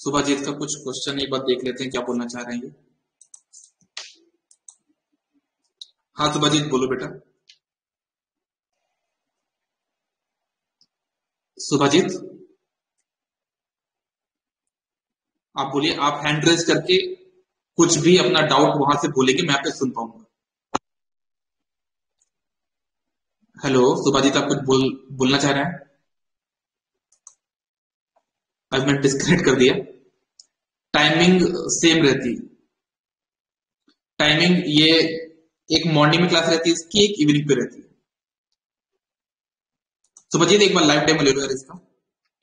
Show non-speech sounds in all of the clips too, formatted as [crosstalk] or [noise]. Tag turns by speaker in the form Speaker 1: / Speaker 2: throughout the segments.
Speaker 1: सुभाजीत का कुछ क्वेश्चन एक बार देख लेते हैं, क्या बोलना चाह रहे हैं हाँ सुभाजीत बोलो बेटा। सुभाजीत आप बोलिए, आप हैंड रेज करके कुछ भी अपना डाउट वहाँ से बोलेंगे, मैं आपसे सुन पाऊँगा। हेलो सुभाजीत आप कुछ बोल, बोलना चाह रहे हैं? अब मैंने डिस्कनेक्ट कर दिया। टाइमिंग सेम रहती। टाइमिंग ये एक मॉर्निंग में क्लास रहती है, इसकी एक इवनिंग पे रहती है। सुभाजीत एक बार लाइव टाइम ले लो यार इसका।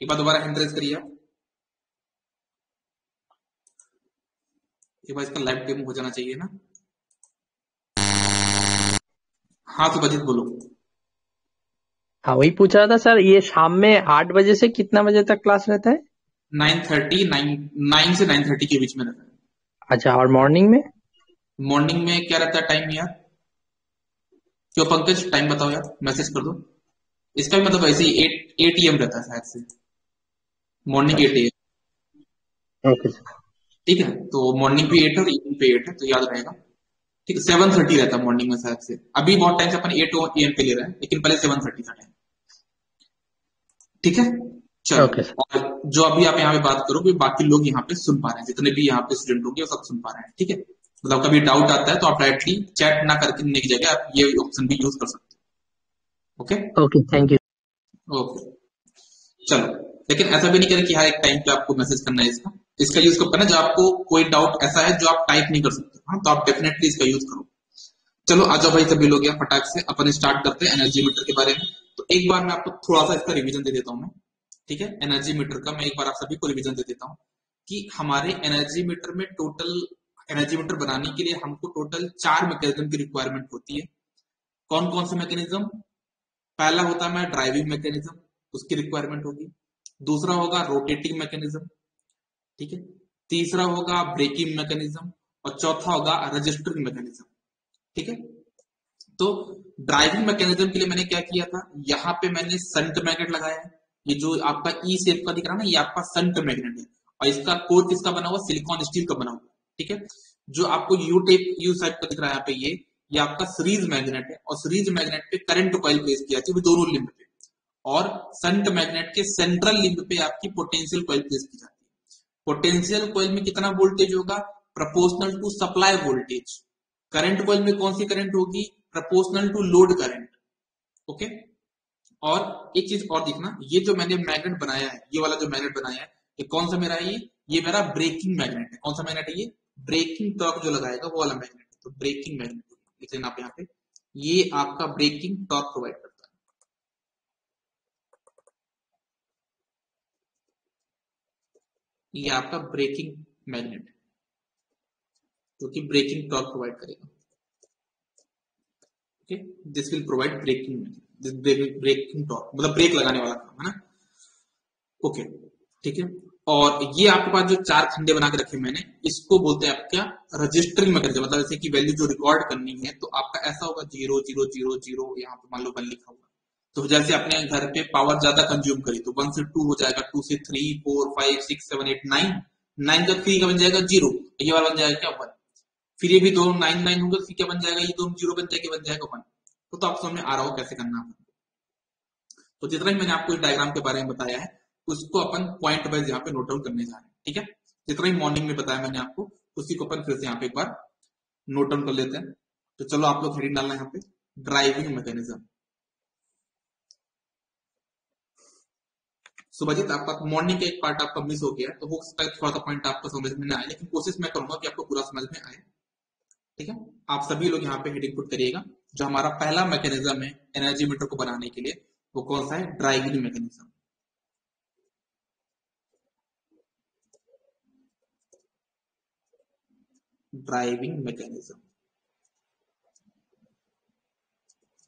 Speaker 1: एक बार दोबारा रेज करिए आप। एक बार इसका लाइव टाइम हो जाना चाहिए ना। हाँ सुभाजीत बोलो।
Speaker 2: हाँ वही पूछ रहा था, सर, ये शाम में आठ बजे से कितना बजे तक क्लास रहता है?
Speaker 1: नाइन थर्टी नाइन नाइन से नाइन थर्टी के बीच में रहता है।
Speaker 2: अच्छा और मॉर्निंग में?
Speaker 1: मॉर्निंग में क्या रहता है टाइम यार? क्यों पंकज टाइम बताओ यार मैसेज कर दो। इसका भी मतलब ऐसे ही एट एट एम रहता है शायद से। मॉर्निंग एट एम
Speaker 2: ओके
Speaker 1: ठीक है तो मॉर्निंग पे एट है और इवनिंग पे एट है तो याद रहेगा। ठीक है सेवन थर्टी रहता है मॉर्निंग में शायद से। अभी बहुत टाइम से अपन एट एम पे ले रहे हैं लेकिन पहले सेवन थर्टी था टाइम ठीक है? चलो
Speaker 2: सर
Speaker 1: और जो अभी आप यहाँ पे बात करो भी बाकी लोग यहाँ पे सुन पा रहे हैं जितने भी यहाँ पे स्टूडेंट होंगे सब सुन पा रहे हैं ठीक है? मतलब कभी डाउट आता है तो आप डायरेक्टली चैट ना करके की जगह आप ये ऑप्शन भी यूज़ कर सकते हो okay
Speaker 2: okay thank you
Speaker 1: okay चलो लेकिन ऐसा भी नहीं करें कि हर एक टाइम पे आपको मैसेज करना है इसका। इसका यूज़ कब करना जब आपको कोई डाउट ऐसा है जो आप टाइप नहीं कर सकते हाँ तो आप डेफिनेटली इसका यूज़ करो। चलो आ जाओ भाई सभी लोग यहाँ फटाक से अपन स्टार्ट करते हैं एनर्जी मीटर के बारे में। तो एक बार मैं आपको थोड़ा सा इसका रिविजन दे देता हूँ मैं। ठीक है? एनर्जी मीटर का मैं एक बार आप सभी को रिविजन दे देता हूँ कि हमारे एनर्जी मीटर में टोटल एनर्जी मीटर बनाने के लिए हमको टोटल चार मैकेनिज्म की रिक्वायरमेंट होती है। कौन कौन से मैकेनिज्म पहला होता है ड्राइविंग मैकेनिज्म उसकी रिक्वायरमेंट होगी। दूसरा होगा रोटेटिंग मैकेनिज्म ठीक है? तीसरा होगा ब्रेकिंग मैकेनिज्म और चौथा होगा रजिस्टरिंग मैकेनिज्म ठीक है? तो ड्राइविंग मैकेनिज्म के लिए मैंने क्या किया था? यहाँ पे मैंने संट मैग्नेट लगाया है। ये जो आपका ई शेप का दिख रहा है ना, ये आपका संट मैग्नेट है। और इसका कोर किसका बना हुआ? सिलिकॉन स्टील का बना हुआ। ठीक है? जो आपको यू टेप यू साइड का दिख रहा है यहाँ पे ये ये आपका सीरीज़ मैग्नेट है। और सीरीज़ मैग्नेट पे करंट कॉइल प्लेस किया जाती है दोनों लिंब पे। और संट मैग्नेट के सेंट्रल लिंब पे आपकी पोटेंशियल कॉइल प्लेस की जाती है। पोटेंशियल कॉइल में कितना वोल्टेज होगा? Proportional to supply voltage current coil में कौन सी करंट होगी? Proportional to load current okay और एक चीज़ और देखना, ये जो मैंने मैग्नेट बनाया है, ये वाला जो मैग्नेट बनाया है ये कौन सा मेरा है ये ये मेरा ब्रेकिंग मैग्नेट है। कौन सा मैग्नेट है ये? ब्रेकिंग टॉर्क जो लगाएगा, वो वाला मैग्नेट तो ब्रेकिंग मैग्नेट लिख लेना आप यहाँ पे। ये आपका ब्रेकिंग टॉर्क प्रोवाइड करता है। ये आपका ब्रेकिंग मैग्नेट जो कि ब्रेकिंग टॉर्क प्रोवाइड करेगा। Okay this will provide braking magnet braking torque मतलब ब्रेक लगाने वाला काम, है ना? ओके ठीक है? और ये आपके पास जो चार खंडे बना के रखे मैंने, इसको बोलते हैं आपका रजिस्टरिंग मैकेनिज्म मतलब जैसे कि वैल्यू जो रिकॉर्ड करनी है तो आपका ऐसा होगा ज़ीरो ज़ीरो ज़ीरो ज़ीरो यहाँ पे मान लो वन लिखा हुआ। तो जैसे अपने घर पे पावर ज़्यादा कंज्यूम करी तो वन से टू हो जाएगा टू से three four five six seven eight nine nine का थ्री का बन जाएगा ज़ीरो ये वाला बन जाएगा क्या वन फिर ये भी दो नाइन नाइन होगा फिर क्या बन जाएगा? ये दोनों ज़ीरो बन जाएगा बन जाएगा वन तो, तो आप समझ में आ रहा हो कैसे करना है। तो जितना ही मैंने आपको इस डायग्राम के बारे में बताया है उसको अपन पॉइंट वाइज यहाँ पे नोट डाउन करने जा रहे हैं ठीक है? जितना ही मॉर्निंग में बताया मैंने आपको उसी को अपन फिर से यहाँ पे एक बार नोट डाउन कर लेते हैं। तो चलो आप लोग हेडिंग डालना है यहाँ पे ड्राइविंग मैकेनिज्म सुभाजित आपका मॉर्निंग का एक पार्ट आपका मिस हो गया तो हो सकता है थोड़ा सा पॉइंट आपको समझ में ना आए लेकिन कोशिश मैं करूँगा कि आपको पूरा समझ में आए ठीक है? आप सभी लोग यहाँ पे हेडिंग पुट करिएगा। जो हमारा पहला मैकेनिज्म है एनर्जी मीटर को बनाने के लिए, वो कौन सा है? ड्राइविंग मैकेनिज्म ड्राइविंग मैकेनिज्म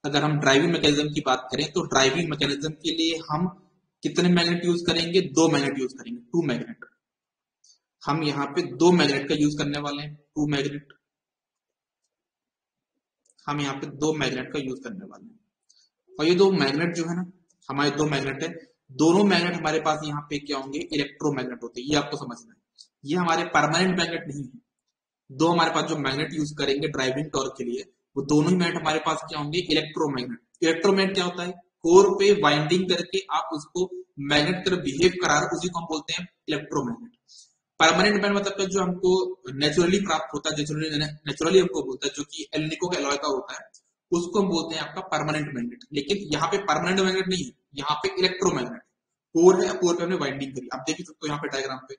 Speaker 1: अगर हम ड्राइविंग मैकेनिज्म की बात करें तो ड्राइविंग मैकेनिज्म के लिए हम कितने मैग्नेट यूज़ करेंगे? दो मैग्नेट यूज़ करेंगे टू मैग्नेट हम यहाँ पे दो मैग्नेट का यूज़ करने वाले हैं टू मैग्नेट हम यहाँ पे दो मैग्नेट का यूज़ करने वाले हैं। और ये दो मैग्नेट जो है ना, हमारे दो मैग्नेट है। दोनों मैग्नेट हमारे पास यहाँ पे क्या होंगे? इलेक्ट्रोमैग्नेट होते हैं। ये आपको समझना है। ये हमारे परमानेंट मैग्नेट नहीं है। दो हमारे पास जो मैग्नेट यूज़ करेंगे ड्राइविंग टॉर्क के लिए, वो दोनों ही मैग्नेट हमारे पास क्या होंगे? इलेक्ट्रोमैग्नेट इलेक्ट्रोमैग्नेट क्या होता है? कोर पे वाइंडिंग करके आप उसको मैग्नेट तरह बिहेव करा रहे उसी को हम बोलते हैं इलेक्ट्रोमैग्नेट परमानेंट मैग्नेट मतलब जो हमको नेचुरली प्राप्त होता है नेचुरली हमको बोलता है, जो कि एलनिको का एलॉय का होता है, उसको हम बोलते हैं आपका परमानेंट मैग्नेट लेकिन यहाँ पे परमानेंट मैग्नेट नहीं है, यहाँ पे इलेक्ट्रोमैग्नेट कोर है कोर पे हमने वाइंडिंग करी। आप देख सकते हो यहाँ पे डायग्राम पे।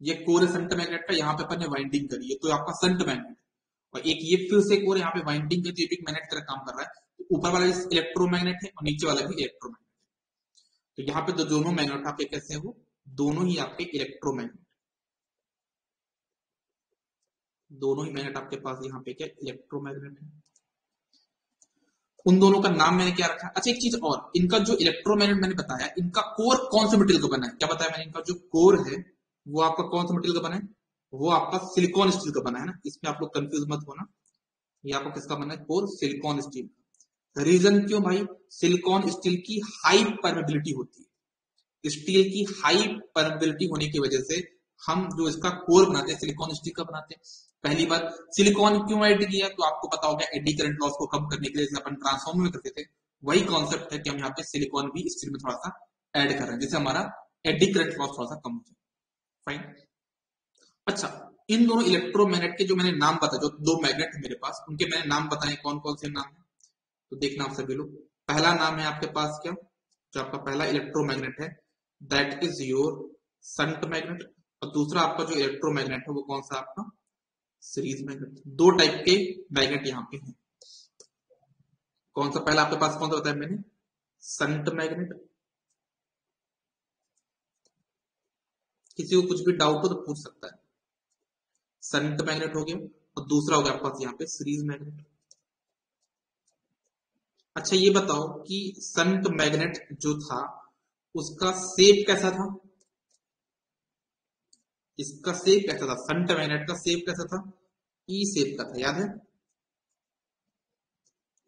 Speaker 1: ये कोर है संट मैग्नेट का, यहाँ पे अपन ने वाइंडिंग करी। है तो आपका संट मैग्नेट और एक ये फिर से कोर यहाँ पे वाइंडिंग करती है मैग्नेट तरह काम कर रहा है। तो ऊपर वाला इलेक्ट्रोमैग्नेट है और नीचे वाला भी इलेक्ट्रोमैग्नेट है। तो यहाँ पे तो दोनों मैग्नेट आपके कैसे हो। दोनों ही आपके इलेक्ट्रोमैग्नेट दोनों ही मैग्नेट आपके पास यहाँ पे क्या इलेक्ट्रोमैग्नेट है। उन दोनों का नाम मैंने क्या रखा अच्छा एक चीज़ और, इनका जो इलेक्ट्रोमैग्नेट मैंने बताया, इनका कोर कौन से मटेरियल का बना है क्या बताया मैंने? इनका जो कोर है, वो आपका कौन सा मटेरियल का बना है? वो आपका सिलिकॉन स्टील का बना है ना? इसमें आप लोग कंफ्यूज मत होना। ये आपका किसका बना है? कोर सिलिकॉन स्टील रीजन क्यों भाई? सिलिकॉन स्टील की हाई परमेबिलिटी होती है। स्टील की हाई परमेबिलिटी होने की वजह से हम जो इसका कोर बनाते हैं सिलिकॉन स्टील का बनाते हैं। पहली बार सिलिकॉन क्यों ऐड किया? तो आपको पता होगा एडी करंट लॉस को कम करने के लिए अपन ट्रांसफॉर्मर में करते थे। वही कॉन्सेप्ट है कि हम यहाँ पे सिलिकॉन भी स्टील में थोड़ा सा ऐड कर रहे हैं, जिससे हमारा एडी करंट लॉस थोड़ा सा कम हो जाए। फाइन अच्छा इन दोनों इलेक्ट्रोमैग्नेट के जो मैंने नाम बताया जो दो मैग्नेट है मेरे पास, उनके मैंने नाम बताए कौन कौन से नाम है? तो देखना आप सभी लोग। पहला नाम है आपके पास क्या? जो आपका पहला इलेक्ट्रोमैग्नेट है that is your shunt magnet और दूसरा आपका जो इलेक्ट्रोमैग्नेट है, वो कौन सा आपका? सीरीज़ मैग्नेट दो टाइप के मैग्नेट यहाँ पे हैं। कौन सा पहला आपके पास कौन सा बताया मैंने? संट मैग्नेट किसी को कुछ भी डाउट हो तो पूछ सकता है। संट मैग्नेट हो गया। और दूसरा हो गया आपके पास यहाँ पे सीरीज़ मैग्नेट अच्छा ये बताओ कि संट मैग्नेट जो था उसका सेप कैसा था? इसका सेप कैसा था? संट मैग्नेट का सेप कैसा था? ई e सेप का था, याद है?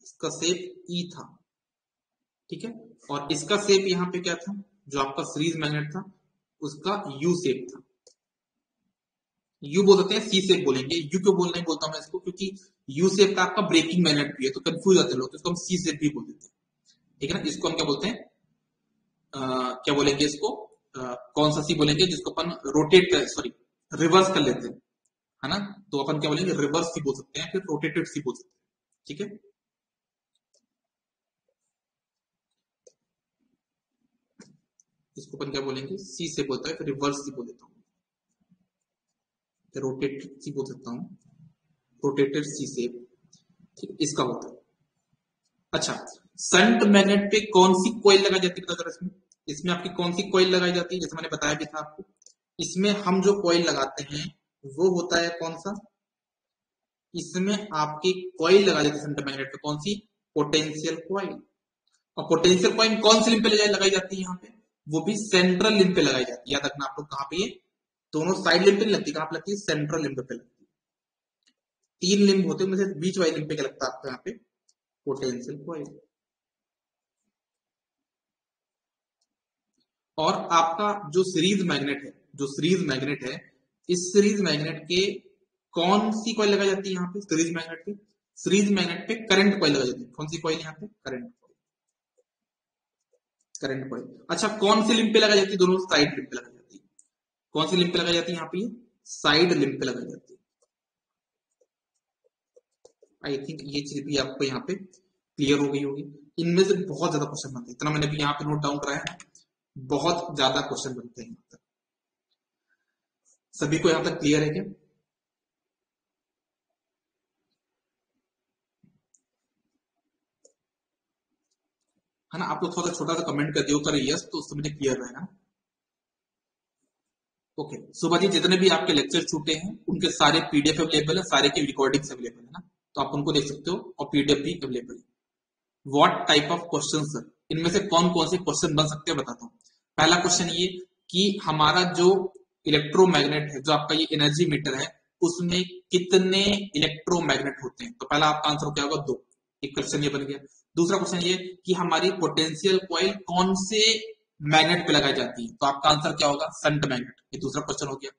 Speaker 1: इसका सेप ई e था, ठीक है? और इसका सेप यहाँ पे क्या था? जो आपका सीरीज़ मैग्नेट था, उसका यू सेप था। यू बोल हैं सी सेप बोलेंगे। यू क्यों बोलना ही, बोलता हूँ मैं इसको, क्योंकि यू सेप का आपका ब्रेकिंग मैग्नेट भी है तो कंफ्यूज आते लोग तो इसको हम सी सेप भी बोल देते हैं। ठीक है ना? इसको हम क्या बोलते हैं? क्या बोलेंगे इसको? आ, कौन सा सी बोलेंगे जिसको अपन रोटेट कर सॉरी रिवर्स कर लेते हैं है ना? तो अपन क्या बोलेंगे? रिवर्स सी बोल सकते हैं फिर रोटेटेड सी बोल सकते हैं ठीक है? इसको अपन क्या बोलेंगे? सी से बोलता है फिर रिवर्स सी बोल देता हूँ। रोटेटेड सी बोल सकता हूँ। रोटेटेड सी से ठीक इसका होता है। अच्छा संट मैग्नेट पे कौन सी कोयल लगाई जाती है इसमें? इसमें आपकी कौन सी कोयल लगाई जाती है? जैसे मैंने बताया भी था आपको। इसमें हम जो कोयल लगाते हैं, वो होता है कौन सा? इसमें आपकी कोयल लगा जाती है सेंटर मैग्नेट पे। कौन सी? पोटेंशियल कोयल और पोटेंशियल कोयल कौन सी लिंक पे लगाई जाती है यहाँ पे? वो भी सेंट्रल लिंब पे लगाई जाती है। याद रखना आप लोग कहाँ पे दोनों साइड लिंब पे नहीं लगती। कहाँ पे लगती है? सेंट्रल लिंब पे लगती है। तीन लिंब होते हैं बीच वाली लिंब पे क्या लगता है आपको यहाँ पे? पोटेंशियल कॉइल और आपका जो सीरीज़ मैग्नेट है, जो सीरीज़ मैग्नेट है, इस सीरीज़ मैग्नेट के कौन सी कॉइल लगाई जाती है यहाँ पे? सीरीज़ मैग्नेट पे। सीरीज़ मैग्नेट पे करंट कॉइल लगाई जाती है। कौन सी कॉइल यहाँ पे? करंट करंट कॉइल अच्छा कौन सी लिंप पे लगाई जाती है? दोनों साइड लिंप पे लगाई जाती है। कौन सी लिंप पे लगाई जाती है यहाँ पे? साइड लिंप पे लगाई जाती है। आई थिंक ये चीज़ भी आपको यहाँ पे क्लियर हो गई होगी। इनमें से बहुत ज़्यादा क्वेश्चन बनते हैं। इतना मैंने भी यहाँ पे नोट डाउन कराया है। बहुत ज़्यादा क्वेश्चन बनते हैं यहाँ तक। सभी को यहाँ तक क्लियर है क्या? है ना आप लोग थोड़ा छोटा सा कमेंट कर दियो कर यस तो उससे मुझे क्लियर रहेगा। ओके सुबह जी, जितने भी आपके लेक्चर छूटे हैं, उनके सारे पीडीएफ अवेलेबल है, सारे की रिकॉर्डिंग अवेलेबल है ना। तो आप उनको देख सकते हो, और पीडीएफ भी अवेलेबल है। What type of question sir इनमें से कौन कौन से क्वेश्चन बन सकते हैं बताता हूँ। पहला क्वेश्चन ये कि हमारा जो इलेक्ट्रोमैग्नेट है, जो आपका ये एनर्जी मीटर है, उसमें कितने इलेक्ट्रोमैग्नेट होते हैं? तो पहला आपका आंसर क्या होगा? दो। एक क्वेश्चन ये बन गया। दूसरा क्वेश्चन ये कि हमारी पोटेंशियल कॉइल कौन से मैग्नेट पे लगाई जाती है? तो आपका आंसर क्या होगा? संट मैग्नेट ये दूसरा क्वेश्चन हो गया।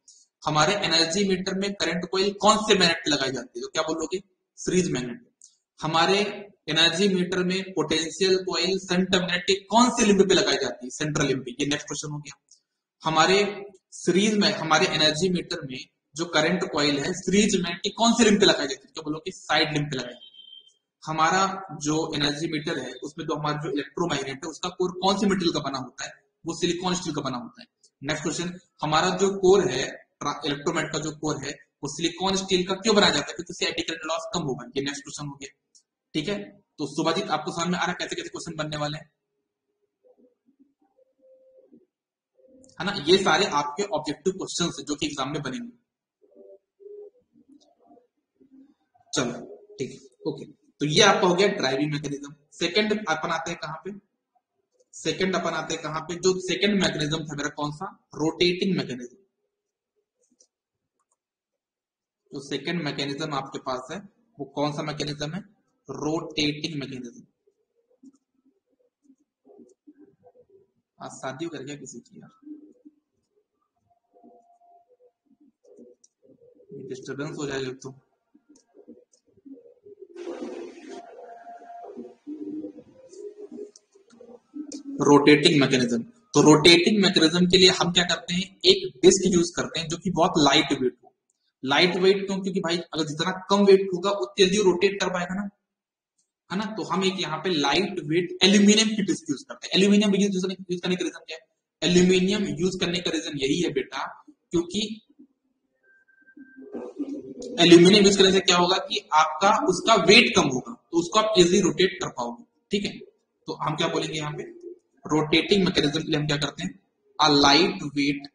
Speaker 1: हमारे एनर्जी मीटर में करंट कोयल कौन से मैग्नेट पे लगाई जाती है? तो क्या बोलोगे? सीरीज़ मैग्नेट हमारे एनर्जी मीटर में पोटेंशियल कोयल सेंटर मैग्नेट के कौन से लिंब पे लगाई जाती है? सेंट्रल लिंब पे। ये नेक्स्ट क्वेश्चन हो गया। हमारे सीरीज़ में, हमारे एनर्जी मीटर में जो करंट कॉइल है सीरीज़ में की कौन से लिंब पे लगाई जाती है? क्या बोलो कि साइड लिंब पे लगाई जाती हमारा जो एनर्जी मीटर है, उसमें जो हमारा जो इलेक्ट्रोमैग्नेट है, उसका कोर कौन से मेटेरियल का बना होता है? वो सिलिकॉन स्टील का बना होता है। नेक्स्ट क्वेश्चन हमारा जो कोर है इलेक्ट्रोमैग्नेट का जो कोर है, वो सिलिकॉन स्टील का क्यों बनाया जाता है? क्योंकि लॉस कम होगा। ये नेक्स्ट क्वेश्चन हो गया। ठीक है? तो सुभाजीत आपको समझ में आ रहा कैसे कैसे क्वेश्चन बनने वाले हैं? है ना? ये सारे आपके ऑब्जेक्टिव क्वेश्चन जो कि एग्ज़ाम में बनेंगे। चलो, ठीक है ओके तो ये आपका हो गया ड्राइविंग मैकेनिज्म सेकंड अपन आते हैं कहाँ पे? सेकंड अपन आते हैं कहाँ पे? जो सेकंड मैकेनिज्म था मेरा कौन सा? रोटेटिंग मैकेनिज्म जो सेकंड मैकेनिज्म आपके पास है, वो कौन सा मैकेनिज्म है? रोटेटिंग मैकेनिज्म आज शादी कर गया किसी की यार। डिस्टरबेंस हो जाएगा तो। रोटेटिंग मैकेनिज्म तो रोटेटिंग मैकेनिज्म के लिए हम क्या करते हैं? एक डिस्क यूज़ करते हैं जो कि बहुत लाइट वेट हो। लाइट वेट क्यों? क्योंकि भाई अगर जितना कम वेट होगा, उतनी जल्दी रोटेट कर पाएगा ना। है ना? तो हम एक यहाँ पे लाइट वेट एल्यूमिनियम की डिस्क यूज़ करते हैं। एल्यूमिनियम यूज़ करने का रीजन क्या है? एल्यूमिनियम यूज़ करने का रीजन यही है बेटा, क्योंकि एल्यूमिनियम यूज़ करने से क्या होगा कि आपका उसका वेट कम होगा तो उसको आप इजिली रोटेट कर पाओगे, ठीक है? तो हम क्या बोलेंगे यहाँ पे? रोटेटिंग मैकेनिज्म के लिए हम क्या करते हैं? A light weight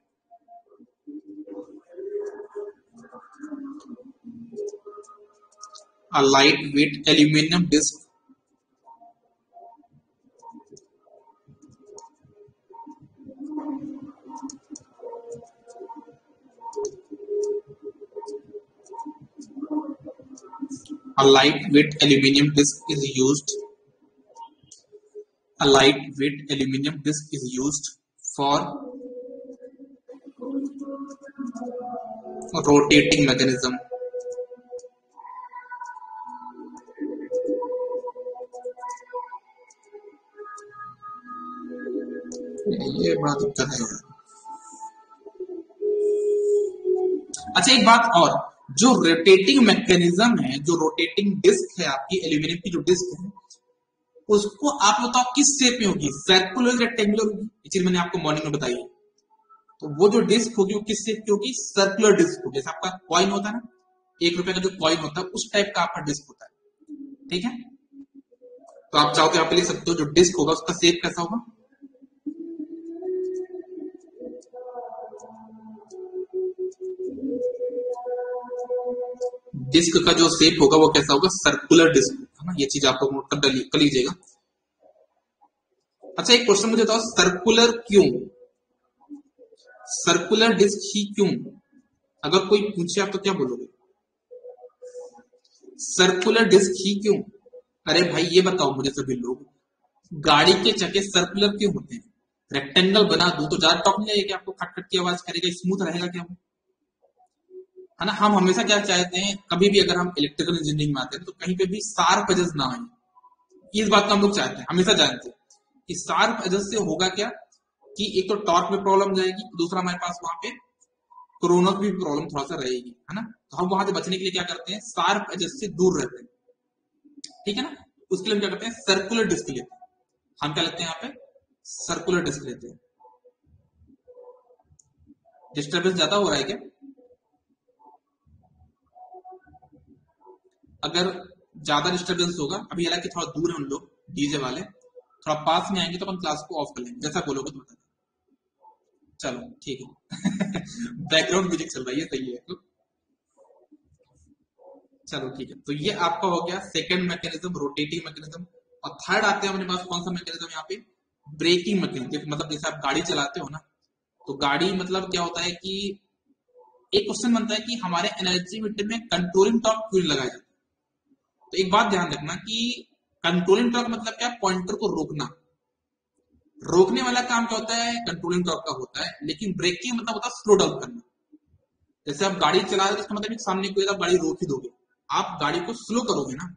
Speaker 1: a lightweight aluminum disc a lightweight aluminum disc is used a lightweight aluminum disc is used for rotating mechanism ये बात उत्तर है अच्छा एक बात और जो रोटेटिंग मैकेनिज्म है, जो रोटेटिंग डिस्क है आपकी एल्यूमिनियम की जो डिस्क है, उसको आप बताओ किस शेप में होगी? सर्कुलर रेक्टेंगुलर होगी? चीज़ मैंने आपको मॉर्निंग में बताई है। तो वो जो डिस्क होगी वो किस शेप की होगी? सर्कुलर डिस्क होगी। जैसे आपका कॉइन होता है ना, एक रुपए का जो कॉइन होता है, उस टाइप का आपका डिस्क होता है। ठीक है? तो आप चाहो तो आप लिख सकते हो, जो डिस्क होगा उसका शेप कैसा होगा? डिस्क का जो शेप होगा वो कैसा होगा? सर्कुलर डिस्क है ना? ये चीज़ आप नोट कर लीजिएगा। अच्छा एक क्वेश्चन मुझे बताओ सर्कुलर क्यों? सर्कुलर डिस्क ही क्यों? अगर कोई पूछे आप तो क्या बोलोगे? सर्कुलर डिस्क ही क्यों? अरे भाई, ये बताओ मुझे सभी लोग। गाड़ी के चके सर्कुलर क्यों होते हैं? रेक्टेंगल बना, दू तो ज़्यादा टॉप नहीं जाएगा आपको खट खट की आवाज़ करेगा स्मूथ रहेगा क्या? है ना, हम हमेशा क्या चाहते हैं, कभी भी अगर हम इलेक्ट्रिकल इंजीनियरिंग में आते हैं तो कहीं पे भी शार्प एजेस ना आए। इस बात को हम लोग चाहते हैं, हमेशा जानते हैं कि शार्प एजेस से होगा क्या कि एक तो टॉर्क में प्रॉब्लम जाएगी, दूसरा हमारे पास वहाँ पे कोरोना की भी प्रॉब्लम थोड़ा सा रहेगी, है ना? तो हम वहाँ से बचने के लिए क्या करते हैं शार्प एजेस से दूर रहते हैं। ठीक है ना? उसके लिए हम क्या करते हैं सर्कुलर डिस्क लेते हैं। हम क्या लेते हैं यहाँ पे? सर्कुलर डिस्क लेते हैं। डिस्टर्बेंस ज़्यादा हो रहा है क्या? अगर ज़्यादा डिस्टर्बेंस होगा, अभी हालाँकि थोड़ा दूर है उन लोग डीजे वाले, थोड़ा पास में आएँगे तो अपन क्लास को ऑफ़ कर लेंगे, जैसा बोलोगे तो बता चलो, ठीक है। [laughs] बैकग्राउंड म्यूज़िक चल रही है सही है। चलो, ठीक है। तो ये आपका हो गया सेकंड मैकेनिज्म रोटेटिंग मैकेनिज्म और थर्ड आते हैं अपने पास कौन सा मैकेनिज्म यहाँ पे? ब्रेकिंग मैकेनिज्म मतलब जैसे आप गाड़ी चलाते हो ना तो गाड़ी मतलब क्या होता है कि एक क्वेश्चन बनता है कि हमारे एनर्जी मीटर में कंट्रोलिंग टॉप क्यों लगाया जाता है? तो एक बात ध्यान रखना कि कंट्रोलिंग टॉर्क मतलब क्या? पॉइंटर को रोकना। रोकने वाला काम क्या होता है? कंट्रोलिंग टॉर्क का होता है, लेकिन ब्रेकिंग मतलब होता है स्लो डाउन करना। जैसे आप गाड़ी चला रहे इसका मतलब सामने कोई आप गाड़ी रोक ही दोगे। आप गाड़ी को स्लो करोगे ना।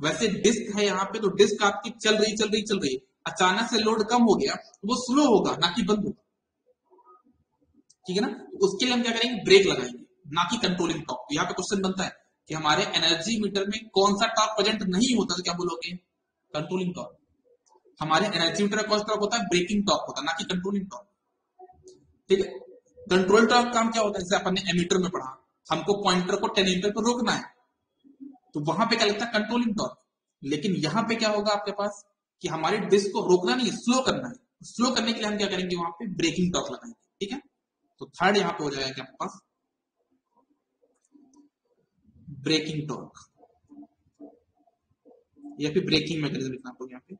Speaker 1: वैसे डिस्क है यहाँ पे तो डिस्क आपकी चल रही चल रही चल रही। अचानक से लोड कम हो गया तो वो स्लो होगा, ना कि बंद होगा। ठीक है ना? तो उसके लिए हम क्या करेंगे? ब्रेक लगाएँगे, ना कि कंट्रोलिंग टॉप यहाँ पे क्वेश्चन बनता है कि हमारे एनर्जी मीटर में कौन सा टॉप प्रेजेंट नहीं होता तो क्या बोलोगे? कंट्रोलिंग टॉप हमारे एनर्जी मीटर में कौन सा टॉप होता है? ब्रेकिंग टॉप होता है, ना कि कंट्रोलिंग टॉप ठीक है? कंट्रोल टॉप काम क्या होता है? जैसे अपन ने एमीटर में पढ़ा, हमको पॉइंटर को टेन एम्पियर पर रोकना है तो वहाँ पे क्या लगता है? कंट्रोलिंग टॉर्क लेकिन यहाँ पे क्या होगा आपके पास? कि हमारे डिस्क को रोकना नहीं है स्लो करना है। स्लो करने के लिए हम क्या करेंगे? वहाँ पे ब्रेकिंग टॉर्क लगाएँगे। ठीक है? तो थर्ड यहाँ पे हो जाएगा आपके पास? ब्रेकिंग टॉर्क या फिर ब्रेकिंग मैकेनिज्म लिखना आपको यहाँ पे।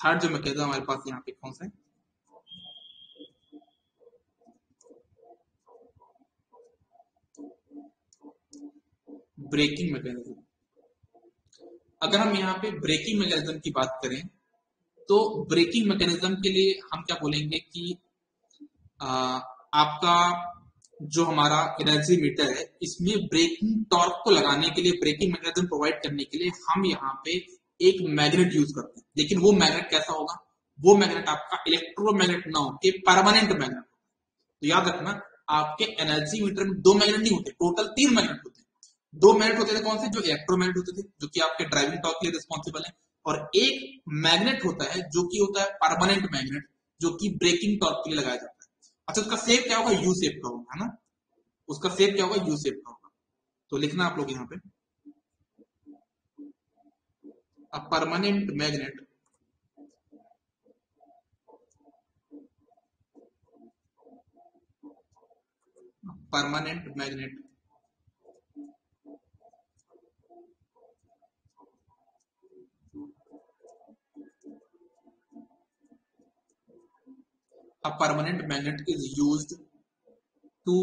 Speaker 1: थर्ड जो मैकेनिज्म हमारे पास यहाँ पे कौन सा है? ब्रेकिंग मैकेनिज्म अगर हम यहाँ पे ब्रेकिंग मैकेनिज्म की बात करें तो ब्रेकिंग मैकेनिज्म के लिए हम क्या बोलेंगे कि आ, आपका जो हमारा एनर्जी मीटर है, इसमें ब्रेकिंग टॉर्क को लगाने के लिए ब्रेकिंग मैकेनिज्म प्रोवाइड करने के लिए हम यहाँ पे एक मैग्नेट यूज़ करते हैं। लेकिन वो मैग्नेट कैसा होगा? वो मैग्नेट आपका इलेक्ट्रोमैग्नेट ना हो, के परमानेंट मैग्नेट तो याद रखना, आपके एनर्जी मीटर में दो मैग्नेट नहीं होते टोटल तीन मैग्नेट होते हैं। दो मैग्नेट होते थे कौन से? जो इलेक्ट्रोमैग्नेट होते थे, जो कि आपके ड्राइविंग टॉर्क के लिए रिस्पॉन्सिबल है। और एक मैग्नेट होता है, जो कि होता है परमानेंट मैग्नेट जो कि ब्रेकिंग टॉर्क के लिए लगाया जाता है। अच्छा उसका सेप क्या होगा? यू सेप का होगा, है ना? उसका सेप क्या होगा? यू सेप का होगा। तो लिखना आप लोग यहाँ पे। Permanent magnet permanent magnet a permanent magnet is used to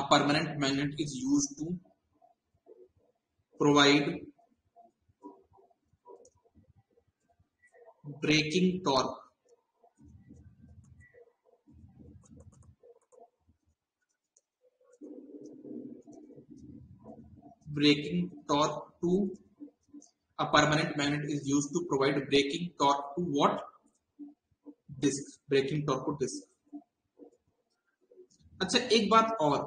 Speaker 1: a permanent magnet is used to provide braking torque. Braking torque to a permanent magnet is used to provide braking torque to what disc braking torque disc अच्छा एक बात और।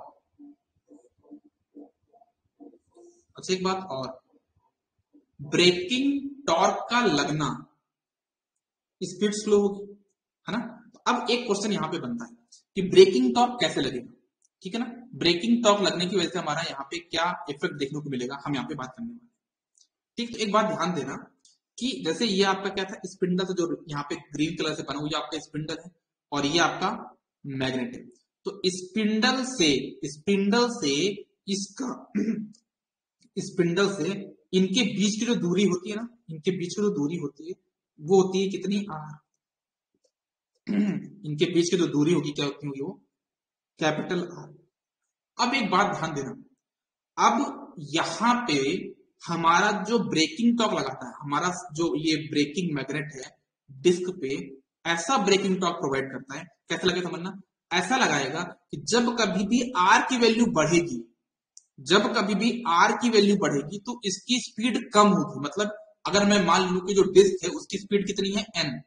Speaker 1: अच्छा एक बात और। Braking torque का लगना। स्पीड स्लो होगी, है ना? अब एक क्वेश्चन यहाँ पे बनता है कि ब्रेकिंग टॉर्क कैसे लगेगा? ठीक है ना? ब्रेकिंग टॉर्क लगने की वजह से हमारा यहाँ पे क्या इफ़ेक्ट देखने को मिलेगा? हम यहाँ पे बात करने वाले ठीक तो एक बात ध्यान देना। कि जैसे ये आपका क्या था, स्पिंडल जो यहाँ पे ग्रीन कलर से बना हुआ आपका स्पिंडल है और ये आपका मैग्नेट है। तो स्पिंडल से स्पिंडल से इसका, [clears throat] स्पिंडल से इनके बीच की जो दूरी होती है ना, इनके बीच की जो दूरी होती है, वो होती है कितनी? आर [clears throat] इनके बीच की जो दूरी होगी क्या होती होगी वो? कैपिटल आर अब एक बात ध्यान देना। अब यहाँ पे हमारा जो ब्रेकिंग टॉक लगाता है, हमारा जो ये ब्रेकिंग मैग्नेट है डिस्क पे ऐसा ब्रेकिंग टॉक प्रोवाइड करता है। कैसे लगे समझना? ऐसा लगाएगा कि जब कभी भी आर की वैल्यू बढ़ेगी, जब कभी भी आर की वैल्यू बढ़ेगी तो इसकी स्पीड कम होगी। मतलब अगर मैं मान लू कि जो डिस्क है, उसकी स्पीड कितनी है? एन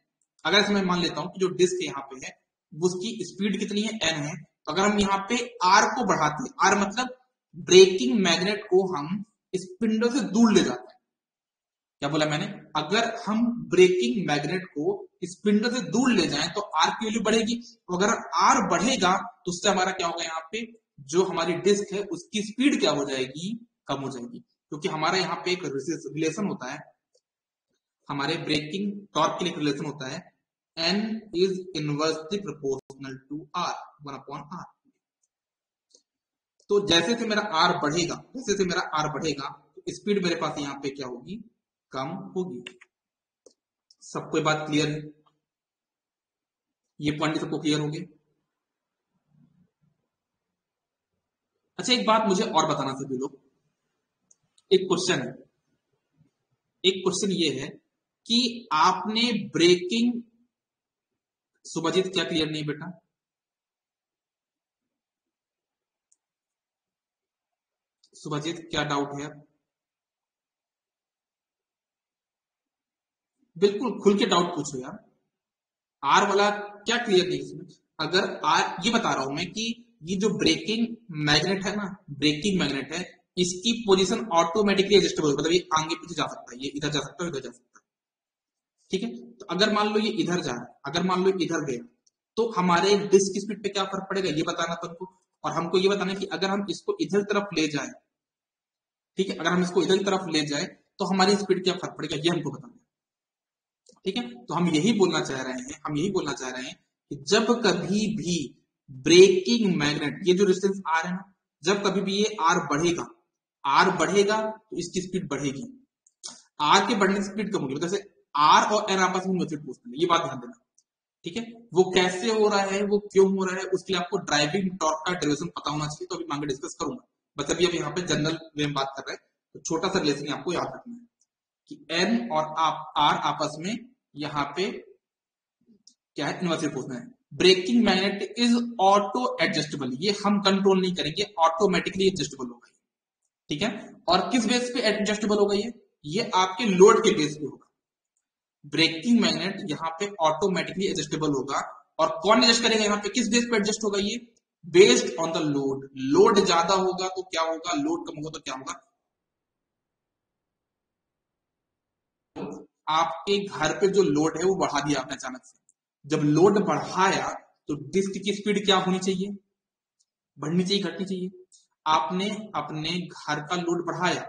Speaker 1: अगर मैं मान लेता हूँ कि जो डिस्क यहाँ पे है, उसकी स्पीड कितनी है? एन है। तो अगर हम यहाँ पे आर को बढ़ाते आर मतलब ब्रेकिंग मैग्नेट को हम स्पिंडल से दूर ले जाता है। क्या बोला मैंने? अगर हम ब्रेकिंग मैग्नेट को स्पिंडल से दूर ले जाएँ तो आर की वैल्यू बढ़ेगी। अगर आर बढ़ेगा तो उससे हमारा क्या होगा यहाँ पे? जो हमारी डिस्क है, उसकी स्पीड क्या हो जाएगी? कम हो जाएगी। क्योंकि हमारा यहाँ पे एक रिलेशन होता है। हमारे ब्रेकिंग टॉर्क के लिए रिलेशन होता है। N is inversely proportional to R one upon R तो जैसे से मेरा आर बढ़ेगा, जैसे से मेरा आर बढ़ेगा तो स्पीड मेरे पास यहाँ पे क्या होगी? कम होगी। सबको बात क्लियर है? ये पॉइंट सबको क्लियर हो अच्छा एक बात मुझे और बताना सभी लोग। एक क्वेश्चन है। एक क्वेश्चन ये है कि आपने ब्रेकिंग सुभजीत क्या क्लियर नहीं बेटा? सुभजीत क्या डाउट है? बिल्कुल, खुल के डाउट पूछो यार। आर वाला क्या क्लियर नहीं इसमें? अगर आर ये बता रहा हूँ मैं कि ये जो ब्रेकिंग मैग्नेट है ना ब्रेकिंग मैग्नेट है, इसकी पोजीशन ऑटोमेटिकली एडजस्टेबल मतलब ये आगे पीछे जा सकता है, ये इधर जा सकता है इधर जा सकता है। ठीक है? तो अगर मान लो ये इधर जा रहा है, अगर मान लो इधर गया तो हमारे डिस्क स्पीड पे क्या फ़र्क पड़ेगा? ये बताना तुमको। और हमको ये बताना कि अगर हम इसको इधर तरफ़ ले जाए ठीक है? अगर हम इसको इधर तरफ़ ले जाए तो हमारी स्पीड क्या फ़र्क पड़ेगा ये हमको बताना ठीक है? तो हम यही बोलना चाह रहे हैं, हम यही बोलना चाह रहे हैं कि जब कभी भी ब्रेकिंग मैग्नेट ये जो डिस्टेंस आर है ना, जब कभी भी ये आर बढ़ेगा आर बढ़ेगा तो इसकी स्पीड बढ़ेगी। आर के बढ़ने की स्पीड कम होगी। जैसे आर और एन आपस में फोर्स ये बात ध्यान देना। ठीक है? वो कैसे हो रहा है, वो क्यों हो रहा है, उसके लिए आपको ड्राइविंग टॉर्क का डेरिवेशन पता होना चाहिए तो अभी मांगे डिस्कस करूँगा। बस अभी अब यहाँ पे जनरल वे में बात कर रहे हैं तो छोटा सा रिलेशन आपको याद रखना है कि एन और आप आर आपस में यहाँ पे क्या है इन्वर्सिव फोर्स है। Braking magnet is auto adjustable ये हम कंट्रोल नहीं करेंगे ऑटोमेटिकली एडजस्टेबल होगा ठीक है? और किस बेस पे एडजस्टेबल होगा ये? ये आपके लोड के बेस पे होगा। ब्रेकिंग मैग्नेट यहाँ पे ऑटोमेटिकली एडजस्टेबल होगा। और कौन एडजस्ट करेगा यहाँ पे? किस बेस पे एडजस्ट होगा ये? Based on the load load ज़्यादा होगा तो क्या होगा? लोड कम होगा तो क्या होगा? आपके घर पे जो लोड है वो बढ़ा दिया आपने अचानक से। जब लोड बढ़ाया तो डिस्क की स्पीड क्या होनी चाहिए? बढ़नी चाहिए, घटनी चाहिए। आपने अपने घर का लोड बढ़ाया।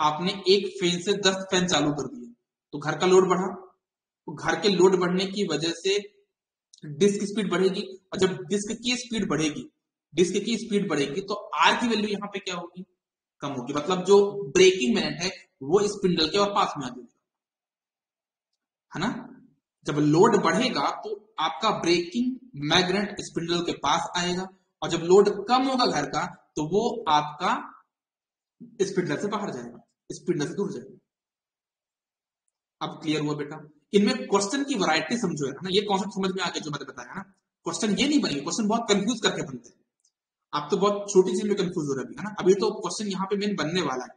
Speaker 1: आपने एक फ़ैन से दस फ़ैन चालू कर दिए। तो घर का लोड बढ़ा। तो घर के लोड बढ़ने की वजह से डिस्क स्पीड बढ़ेगी और जब डिस्क की स्पीड बढ़ेगी, डिस्क की स्पीड बढ़ेगी तो आर की वैल्यू यहाँ पे क्या होगी? कम होगी। मतलब जो ब्रेकिंग मिनट है, वो स्पिंडल के और पास में आ जाएगा। है ना? जब लोड बढ़ेगा तो आपका ब्रेकिंग मैग्नेट स्पिंडल के पास आएगा और जब लोड कम होगा घर का तो वो आपका स्पिंडल से बाहर जाएगा स्पिंडल से दूर जाएगा। अब क्लियर हुआ बेटा? इनमें क्वेश्चन की वैरायटी समझो है ना? ये कॉन्सेप्ट समझ में आ गया जो मैंने बताया ना? क्वेश्चन ये नहीं बनेंगे क्वेश्चन बहुत कंफ्यूज करके बनते हैं। आप तो बहुत छोटी चीज़ में कंफ्यूज हो रहे है ना? अभी तो क्वेश्चन यहाँ पे मेन बनने वाला है,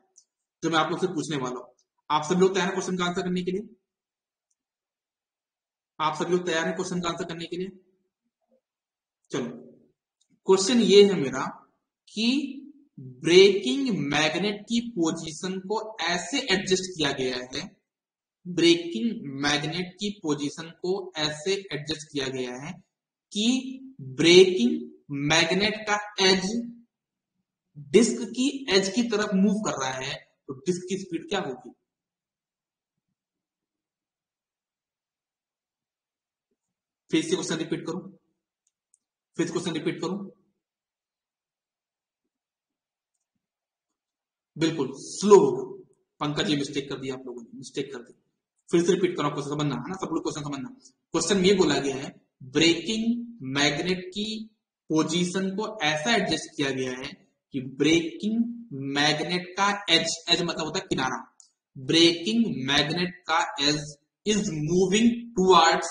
Speaker 1: जो मैं आप लोग से पूछने वाला हूँ। आप सब लोग तैयार है क्वेश्चन का आंसर करने के लिए? आप सब लोग तैयार है क्वेश्चन का आंसर करने के लिए? चलो। क्वेश्चन ये है मेरा कि ब्रेकिंग मैग्नेट की पोजीशन को ऐसे एडजस्ट किया गया है ब्रेकिंग मैग्नेट की पोजीशन को ऐसे एडजस्ट किया गया है कि ब्रेकिंग मैग्नेट का एज डिस्क की एज की तरफ़ मूव कर रहा है तो डिस्क की स्पीड क्या होगी? फिर से क्वेश्चन रिपीट करूँ? फिर से क्वेश्चन रिपीट करूँ? बिल्कुल स्लो होगा पंकज जी मिस्टेक कर दिया आप लोगों ने मिस्टेक कर दी फिर से रिपीट करो क्वेश्चन समझना है ना? सब लोग क्वेश्चन समझना क्वेश्चन ये बोला गया है ब्रेकिंग मैग्नेट की पोजीशन को ऐसा एडजस्ट किया गया है कि ब्रेकिंग मैग्नेट का एज एज मतलब होता है किनारा। ब्रेकिंग मैग्नेट का edge is moving towards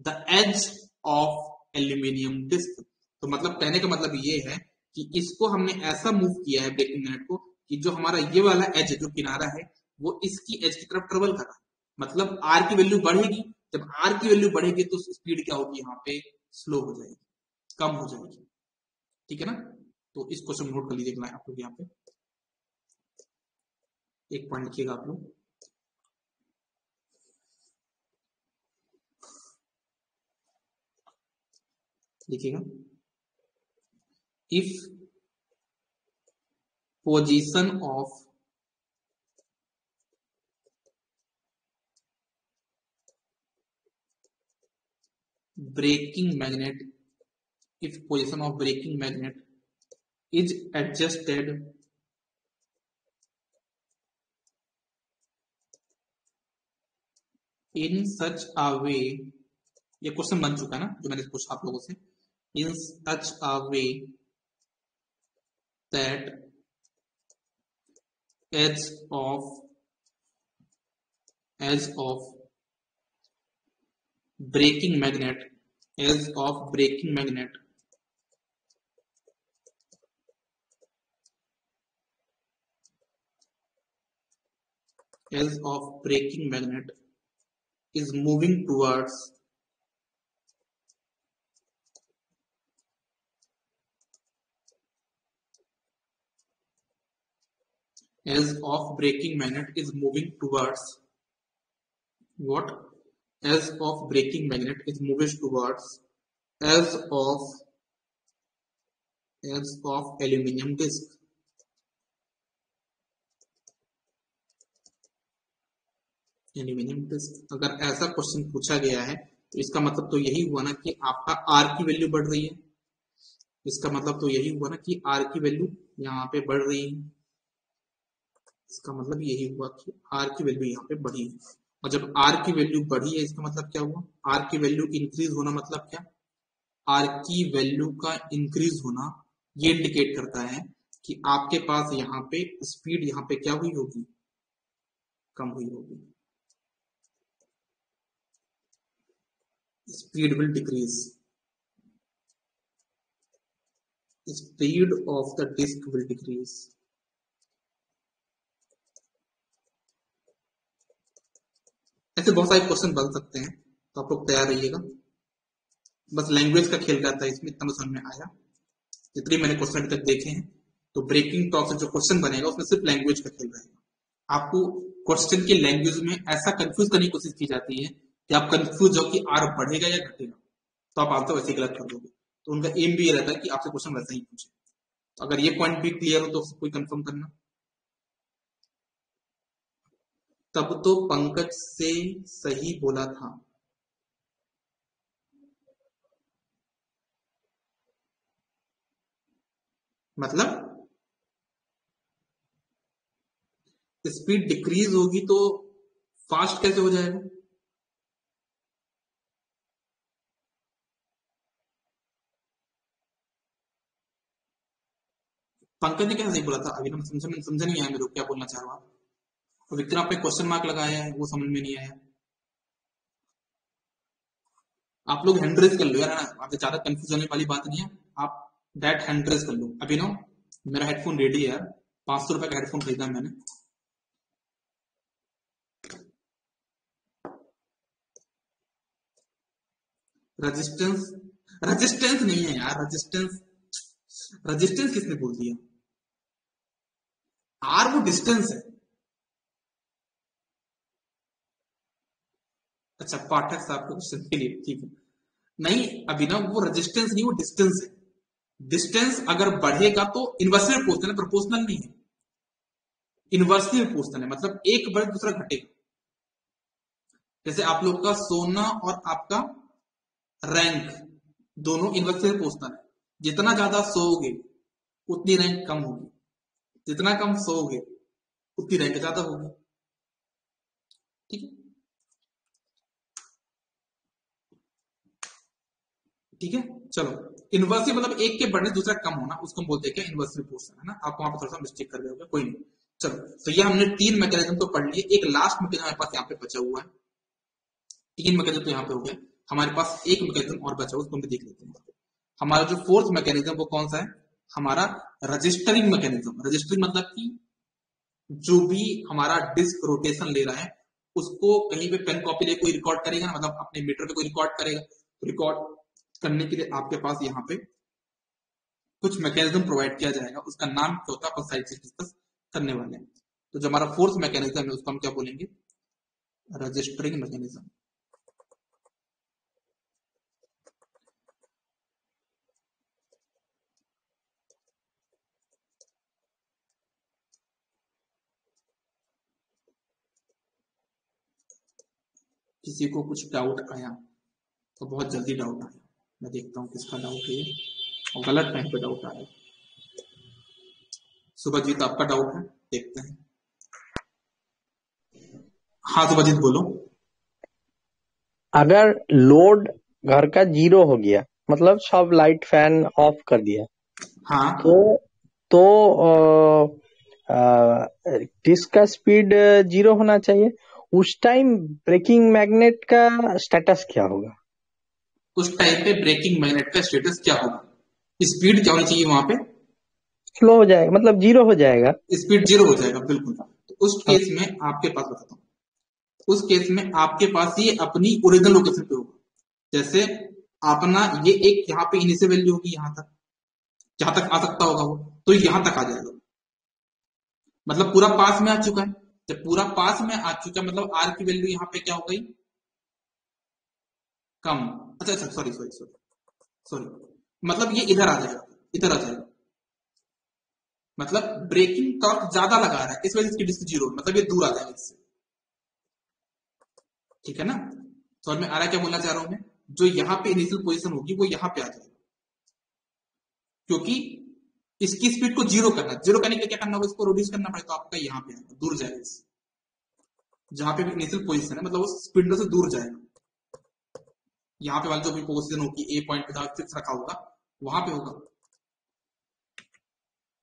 Speaker 1: the edge of aluminium disc तो मतलब कहने का मतलब ये है कि इसको हमने ऐसा मूव किया है ब्रेकिंग मैग्नेट को कि जो हमारा ये वाला एज जो किनारा है, वो इसकी एज की तरफ़ ट्रेवल कर रहा है। मतलब आर की वैल्यू बढ़ेगी, जब आर की वैल्यू बढ़ेगी तो स्पीड क्या होगी यहाँ पे? स्लो हो जाएगी, कम हो जाएगी। ठीक है ना? तो इस क्वेश्चन नोट कर लीजिए आप लोग यहाँ पे। एक पॉइंट लिखिएगा आप लोग। लिखिएगा। If position of braking magnet if position of braking magnet is adjusted in such a way ये क्वेश्चन बन चुका है ना जो मैंने पूछा आप लोगों से in such a way that edge of as of braking magnet as of braking magnet. As of braking magnet is moving towards as of braking magnet is moving towards what as of braking magnet is moving towards, as of as of aluminum disc. Aluminium disc अगर ऐसा question पूछा गया है तो इसका मतलब तो यही हुआ ना कि आपका आर की वैल्यू बढ़ रही है। इसका मतलब तो यही हुआ ना कि आर की वैल्यू यहाँ पे बढ़ रही है। इसका मतलब यही हुआ कि आर की वैल्यू यहाँ पे बढ़ी है। और जब आर की वैल्यू बढ़ी है, इसका मतलब क्या हुआ? आर की वैल्यू इंक्रीज होना मतलब क्या? आर की वैल्यू का इंक्रीज होना ये इंडिकेट करता है कि आपके पास यहाँ पे स्पीड यहाँ पे क्या हुई होगी? कम हुई होगी। Speed will decrease speed of the disc will decrease ऐसे बहुत सारे क्वेश्चन बन सकते हैं तो आप लोग तैयार रहिएगा। बस लैंग्वेज का खेल रहता है इसमें, इतना समझ में आया। जितने मैंने क्वेश्चन अभी तक देखे हैं तो ब्रेकिंग टॉक से जो क्वेश्चन बनेगा, उसमें सिर्फ़ लैंग्वेज का खेल रहेगा। आपको क्वेश्चन की लैंग्वेज में ऐसा कंफ्यूज करने की कोशिश की जाती है कि आप कंफ्यूज हो कि आर बढ़ेगा या घटेगा। तो आप आंसर वैसे गलत कर दोगे। तो उनका एम भी ये रहता है कि आपसे क्वेश्चन वैसा ही पूछे। तो अगर ये पॉइंट भी क्लियर हो तो कोई कंफर्म करना। तब तो पंकज से सही बोला था। मतलब? स्पीड डिक्रीज होगी तो फास्ट कैसे हो जाएगा? पंकज ने क्या सही बोला था? अभी तो समझ समझ नहीं आया मेरे को, क्या बोलना चाह रहा हूँ विक्रम आपने क्वेश्चन मार्क लगाया है, वो समझ में नहीं आया। आप लोग हैंड रेज कर लो यार, है ना? आप ज़्यादा कंफ्यूज होने वाली बात नहीं है। आप डायरेक्ट हैंड रेज कर लो। अभी नो, मेरा हेडफोन रेडी है यार। पाँच सौ रुपए का हेडफोन खरीदा मैंने। रजिस्टेंस रजिस्टेंस नहीं है यार रजिस्टेंस रजिस्टेंस किसने बोल दिया? आर वो डिस्टेंस है। अच्छा पाठक साहब को क्वेश्चन के लिए, ठीक है? नहीं अभिनव वो रेजिस्टेंस नहीं, वो डिस्टेंस है। डिस्टेंस अगर बढ़ेगा तो इन्वर्सली प्रोपोर्शनल है प्रोपोर्शनल नहीं है। इन्वर्सली प्रोपोर्शनल है मतलब एक बढ़े, दूसरा घटेगा जैसे आप लोग का सोना और आपका रैंक दोनों इन्वर्सली प्रोपोर्शनल है। जितना ज़्यादा सोओगे, उतनी रैंक कम होगी। जितना कम सोओगे, उतनी रैंक ज़्यादा होगी। ठीक है? ठीक है? चलो इन्वर्सली मतलब एक के बढ़ने दूसरा कम होना, उसको हम बोलते हैं क्या? इन्वर्सली पोर्शन है ना? आप वहाँ पर थोड़ा सा मिस्टेक कर रहे हो कोई नहीं। चलो तो ये हमने तीन मैकेनिज्म तो पढ़ लिए। एक लास्ट मैकेनिज्म हमारे पास यहाँ पे बचा हुआ है। तीन मैकेनिज्म तो यहाँ पे हो गया। हमारे पास एक मैकेनिज्म और बचा हुआ, उसको हम देख लेते हैं। हमारा जो फोर्थ मैकेनिज्म वो कौन सा है? हमारा रजिस्टरिंग मैकेनिज्म रजिस्टरिंग मतलब कि जो भी हमारा डिस्क रोटेशन ले रहा है, उसको कहीं पे पेन कॉपी ले, कोई रिकॉर्ड करेगा मतलब अपने मीटर पे कोई रिकॉर्ड करेगा रिकॉर्ड करने के लिए आपके पास यहाँ पे कुछ मैकेनिज्म प्रोवाइड किया जाएगा। उसका नाम क्या होता है साइड से डिस्कस करने वाले हैं। तो जो हमारा फोर्थ मैकेनिज्म है, उसको हम क्या बोलेंगे? रजिस्टरिंग मैकेनिज्म किसी को कुछ डाउट आया तो बहुत जल्दी डाउट आया। मैं देखता हूँ किसका डाउट है और गलत टाइम पे डाउट आ रहा है। सुभजीत आपका डाउट है? देखते हैं। हाँ सुभजीत बोलो।
Speaker 2: अगर लोड घर का ज़ीरो हो गया मतलब सब लाइट फ़ैन ऑफ़ कर दिया
Speaker 1: हाँ।
Speaker 2: तो तो डिस्क का स्पीड ज़ीरो होना चाहिए? उस टाइम ब्रेकिंग मैग्नेट का स्टेटस क्या होगा?
Speaker 1: उस टाइम पे ब्रेकिंग मैग्नेट का स्टेटस क्या होगा? स्पीड क्या होनी चाहिए वहाँ पे?
Speaker 2: स्लो हो जाएगा मतलब ज़ीरो हो जाएगा।
Speaker 1: स्पीड ज़ीरो हो जाएगा बिल्कुल। तो उस केस में आपके पास बताता हूँ। उस केस में आपके पास ये अपनी ओरिजिनल लोकेशन पे होगा। जैसे अपना ये एक यहाँ पे इनिशियल वैल्यू होगी यहाँ तक। जहाँ तक आ सकता होगा वो तो यहाँ तक आ जाएगा। मतलब पूरा पास में आ चुका है। जब पूरा पास में आ चुका है मतलब आर की वैल्यू यहाँ पे क्या हो गई? कम। अच्छा अच्छा सॉरी सॉरी सॉरी सॉरी मतलब ये इधर आ जाएगा, इधर आ जाएगा। मतलब ब्रेकिंग टॉर्क ज़्यादा लगा रहा है, इस वजह से डिस्क ज़ीरो मतलब ये दूर आ जाएगा इससे। ठीक है ना? समझ में आ रहा क्या बोलना चाह रहा हूँ मैं? जो यहाँ पे इनिशियल पोजीशन होगी, वो यहाँ पे आ जाएगी। क्योंकि इसकी स्पीड को ज़ीरो करना ज़ीरो करने के क्या करना होगा, इसको रोड्यूस करना पड़ेगा तो आपका यहाँ पे आएगा दूर जाएगा जहाँ पे इनिशियल पोजीशन है मतलब वो स्पीड से दूर जाएगा। यहाँ पे वाली जो भी पोजीशन होगी ए पॉइंट पे फिक्स रखा होगा वहाँ पे होगा।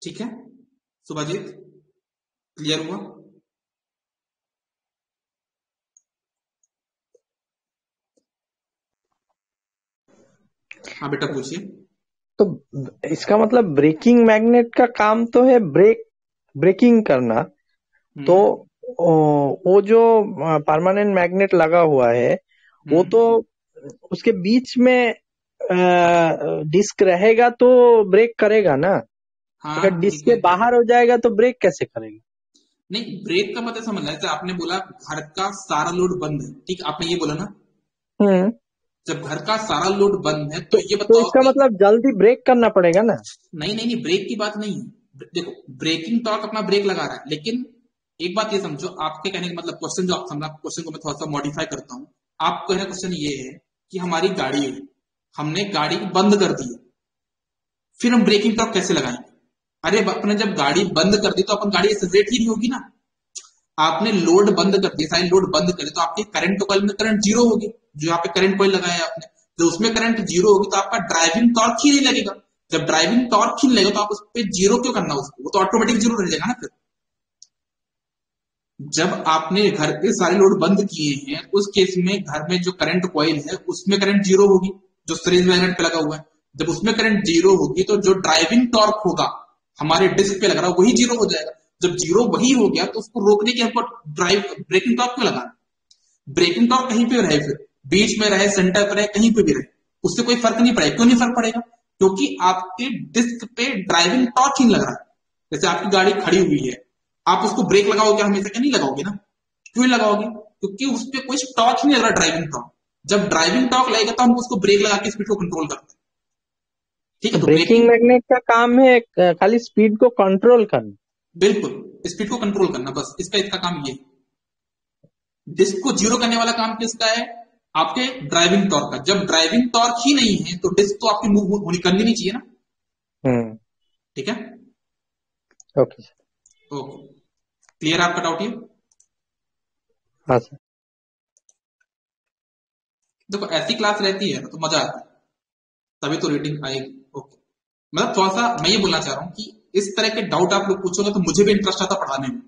Speaker 1: ठीक है? सुभाजीत क्लियर हुआ? हाँ बेटा पूछिए।
Speaker 2: तो इसका मतलब ब्रेकिंग मैग्नेट का काम तो है ब्रेक ब्रेकिंग करना।
Speaker 1: हम्म।
Speaker 2: तो वो जो परमानेंट मैग्नेट लगा हुआ है वो
Speaker 1: हम्म।
Speaker 2: तो उसके बीच में डिस्क रहेगा तो ब्रेक करेगा ना?
Speaker 1: हाँ
Speaker 2: अगर डिस्क के बाहर हो जाएगा तो ब्रेक कैसे करेगा?
Speaker 1: नहीं ब्रेक का मतलब समझना जैसे आपने बोला घर का सारा लोड बंद है ठीक आपने ये बोला ना?
Speaker 2: हम्म।
Speaker 1: जब घर का सारा लोड बंद है
Speaker 2: तो,
Speaker 1: तो ये
Speaker 2: तो इसका मतलब जल्दी ब्रेक करना पड़ेगा ना?
Speaker 1: नहीं नहीं नहीं ब्रेक की बात नहीं है। देखो ब्रेकिंग टॉर्क अपना ब्रेक लगा रहा है लेकिन एक बात ये समझो आपके कहने का मतलब क्वेश्चन जो आप समझा क्वेश्चन को मैं थोड़ा सा मॉडिफाई करता हूँ। आप कहने क्वेश्चन ये है कि हमारी गाड़ी है। हमने गाड़ी बंद कर दी फिर हम ब्रेकिंग टॉर्क कैसे लगाएँगे अरे अपने जब गाड़ी बंद कर दी तो अपन गाड़ी एक्सेलरेट ही नहीं होगी ना। आपने लोड बंद कर दिया, साइन लोड बंद कर तो आपकी करंट कॉइल में करंट ज़ीरो होगी, जो यहाँ पे करंट कॉइल लगाया आपने। जब उसमें करंट ज़ीरो होगी तो आपका ड्राइविंग टॉर्क ही नहीं लगेगा। जब ड्राइविंग टॉर्क ही नहीं लगेगा तो आप उस पर ज़ीरो क्यों करना उसको? वो तो ऑटोमेटिक ज़ीरो रह जाएगा ना फिर। जब आपने घर के सारे लोड बंद किए हैं, उस केस में घर में जो करंट कॉइल है, उसमें करंट ज़ीरो होगी, जो सीरीज़ मैग्नेट पे लगा हुआ है। जब उसमें करंट ज़ीरो होगी तो जो ड्राइविंग टॉर्क होगा, हमारे डिस्क पे लग रहा है, वही ज़ीरो हो जाएगा। जब ज़ीरो वही हो गया तो उसको रोकने के हमको ड्राइव ब्रेकिंग टॉर्क क्यों लगाना? ब्रेकिंग टॉर्क कहीं पे रहे फिर, बीच में रहे सेंटर पर रहे, कहीं पे भी रहे, उससे कोई फ़र्क नहीं पड़ेगा। क्यों नहीं फ़र्क पड़ेगा? क्योंकि आपके डिस्क पे ड्राइविंग टॉर्क ही लग रहा। है जैसे आपकी गाड़ी खड़ी हुई है आप उसको ब्रेक लगाओगे हमेशा क्या नहीं लगाओगे ना? क्यों लगाओगे? क्योंकि उस पर कोई टॉर्क ही नहीं लग रहा ड्राइविंग टॉर्क जब ड्राइविंग टॉर्क लगेगा तो हम उसको ब्रेक लगा के स्पीड को कंट्रोल करते हैं। ठीक है तो
Speaker 2: ब्रेकिंग मैग्नेट का काम है खाली स्पीड को कंट्रोल करना।
Speaker 1: बिल्कुल स्पीड को कंट्रोल करना बस। इसका इसका काम ये है। डिस्क को ज़ीरो करने वाला काम किसका है? आपके ड्राइविंग टॉर्क का। जब ड्राइविंग टॉर्क ही नहीं है तो डिस्क तो आपकी मूव होनी करनी नहीं चाहिए ना।
Speaker 2: हम्म।
Speaker 1: ठीक है?
Speaker 2: ओके
Speaker 1: ओके क्लियर आपका डाउट ये
Speaker 2: हाँ सर
Speaker 1: देखो ऐसी क्लास रहती है तो मज़ा आता है। तभी तो रेटिंग आएगी। ओके मतलब थोड़ा सा मैं ये बोलना चाह रहा हूँ कि इस तरह के डाउट आप लोग पूछोगे तो मुझे भी इंटरेस्ट आता पढ़ाने में।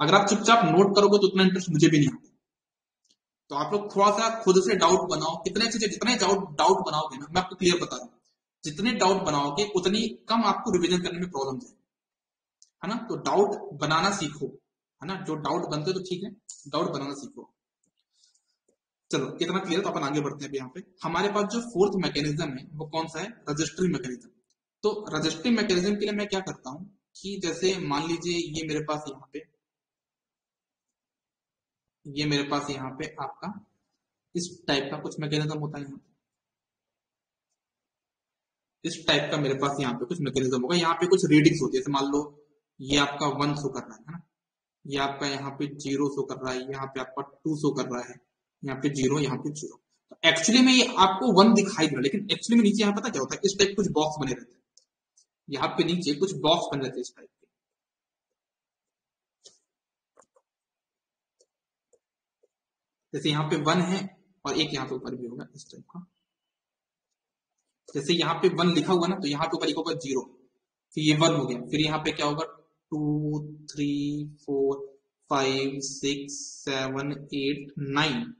Speaker 1: अगर आप चुपचाप नोट करोगे तो उतना इंटरेस्ट मुझे भी नहीं आता। तो आप लोग थोड़ा सा खुद से डाउट बनाओ। कितने चीज़ें जितने डाउट डाउट बनाओगे ना मैं आपको क्लियर बता रहा हूँ जितने डाउट बनाओगे उतनी कम आपको रिविजन करने में प्रॉब्लम है है ना? तो डाउट बनाना सीखो, है ना? जो डाउट बनते तो ठीक है डाउट बनाना सीखो। चलो, इतना क्लियर तो अपन आगे बढ़ते हैं यहाँ पे। हमारे पास जो फोर्थ मैकेनिज्म है, वो कौन सा है? रजिस्ट्री मैकेनिज्म तो रजिस्ट्री मैकेनिज्म के लिए मैं क्या करता हूँ कि जैसे मान लीजिए ये मेरे पास यहाँ पे, ये मेरे पास यहाँ पे आपका, इस टाइप का कुछ मैकेनिज्म होता है यहाँ पे। इस टाइप का मेरे पास यहाँ पे कुछ मैकेनिज्म होगा। यहाँ पे कुछ रीडिंग्स होती है मान लो ये आपका वन शो कर रहा है ना ये आपका यहाँ पे ज़ीरो शो कर रहा है यहाँ पे आपका टू शो कर रहा है यहाँ पे ज़ीरो यहाँ पे ज़ीरो तो एक्चुअली में ये आपको वन दिखाई दे रहा है लेकिन एक्चुअली में नीचे यहाँ पता क्या होता है इस टाइप कुछ बॉक्स बने रहते हैं यहाँ पे नीचे कुछ बॉक्स बने रहते हैं इस टाइप के जैसे यहाँ पे वन है और एक यहाँ पे ऊपर भी होगा इस टाइप का जैसे यहाँ पे वन लिखा हुआ ना तो यहाँ पे ऊपर एक होगा ज़ीरो फिर ये वन हो गया फिर यहाँ पे क्या होगा two three four five six seven eight nine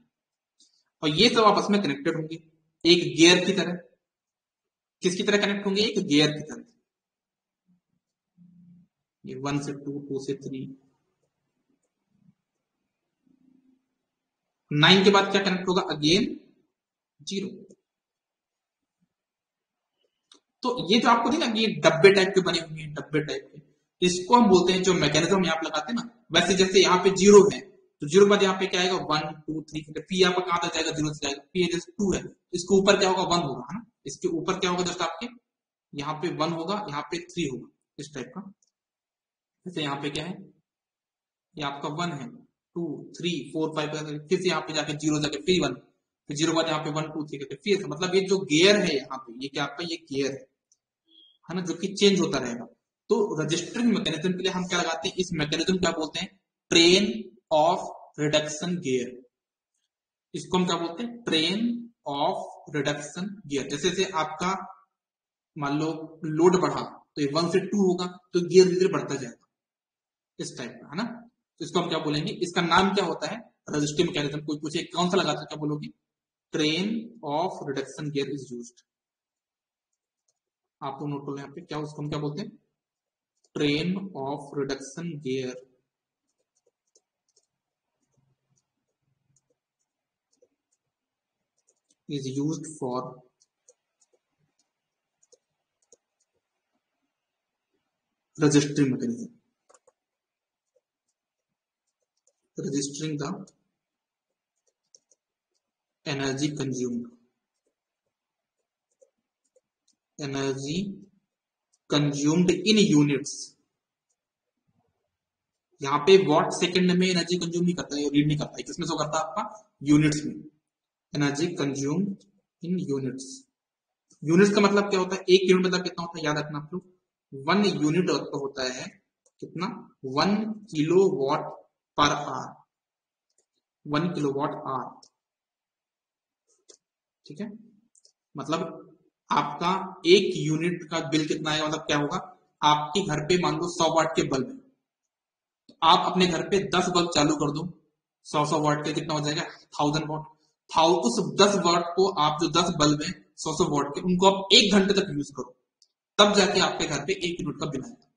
Speaker 1: और ये सब आपस में कनेक्टेड होंगे। एक गियर की तरह। किसकी तरह कनेक्ट होंगे? एक गियर की तरह। ये वन से टू टू से थ्री नाइन के बाद क्या कनेक्ट होगा? अगेन ज़ीरो तो ये जो आपको ना ये डब्बे टाइप के बने हुए हैं डब्बे टाइप के। इसको हम बोलते हैं जो मैकेनिज्म यहाँ पे लगाते हैं ना, वैसे जैसे यहाँ पे ज़ीरो है तो ज़ीरो के बाद यहाँ पे क्या आएगा? वन टू थ्री पी यहाँ पर कहाँ तक जाएगा? ज़ीरो से जाएगा। पी जैसे टू है। इसके ऊपर क्या होगा? वन होगा, है ना? इसके ऊपर क्या होगा जस्ट आपके? यहाँ पे वन होगा, यहाँ पे थ्री होगा, इस टाइप का। जैसे यहाँ पे क्या है? ये आपका वन है। टू थ्री फोर फाइव फिर से यहाँ पे जाके ज़ीरो जाके फिर वन फिर ज़ीरो बाद यहाँ पे वन टू थ्री करके फिर मतलब ये जो गेयर है यहाँ पे, ये क्या आपका? ये गेयर है। ना? जो कि चेंज होता रहेगा। तो रजिस्टरिंग मैकेनिज्म के लिए हम क्या लगाते हैं? इस मैकेनिज्म क्या बोलते हैं? ट्रेन ऑफ़ रिडक्शन गियर इसको हम क्या बोलते हैं? ट्रेन ऑफ़ रिडक्शन गियर जैसे जैसे आपका मान लो लोड बढ़ा तो ये वन से टू होगा तो गियर धीरे बढ़ता जाएगा। इस टाइप का है ना? तो इसको हम क्या बोलेंगे? इसका नाम क्या होता है? रजिस्टिव मैकेनिज्म कोई पूछे, कौन सा लगाते क्या बोलोगे? Train of reduction gear is use आप लोग नोट कर यहाँ पे। क्या उसको हम क्या बोलते हैं? Train of reduction gear. is used for registering mechanism registering the energy consumed energy consumed in units. यहाँ पे वॉट सेकंड में एनर्जी कंज्यूम नहीं करता रीड नहीं करता। किसमें सो करता है आपका? यूनिट्स में। Energy consume in units units का मतलब क्या होता है? एक यूनिट मतलब कितना होता है? याद रखना आप लोग। वन यूनिट होता है कितना? One kilowatt per hour one kilowatt hour ठीक है? मतलब आपका एक यूनिट का बिल कितना आएगा मतलब क्या होगा? आपके घर पे मान लो सौ वाट के बल्ब है। तो आप अपने घर पे दस बल्ब चालू कर दो। सौ सौ वाट के कितना हो जाएगा? थाउज़ेंड वॉट थाउ, उस दस वाट को आप जो दस बल्ब है, सौ सौ वाट के, उनको आप एक घंटे तक यूज़ करो। तब जाके आपके घर पे एक यूनिट का बिल आएगा।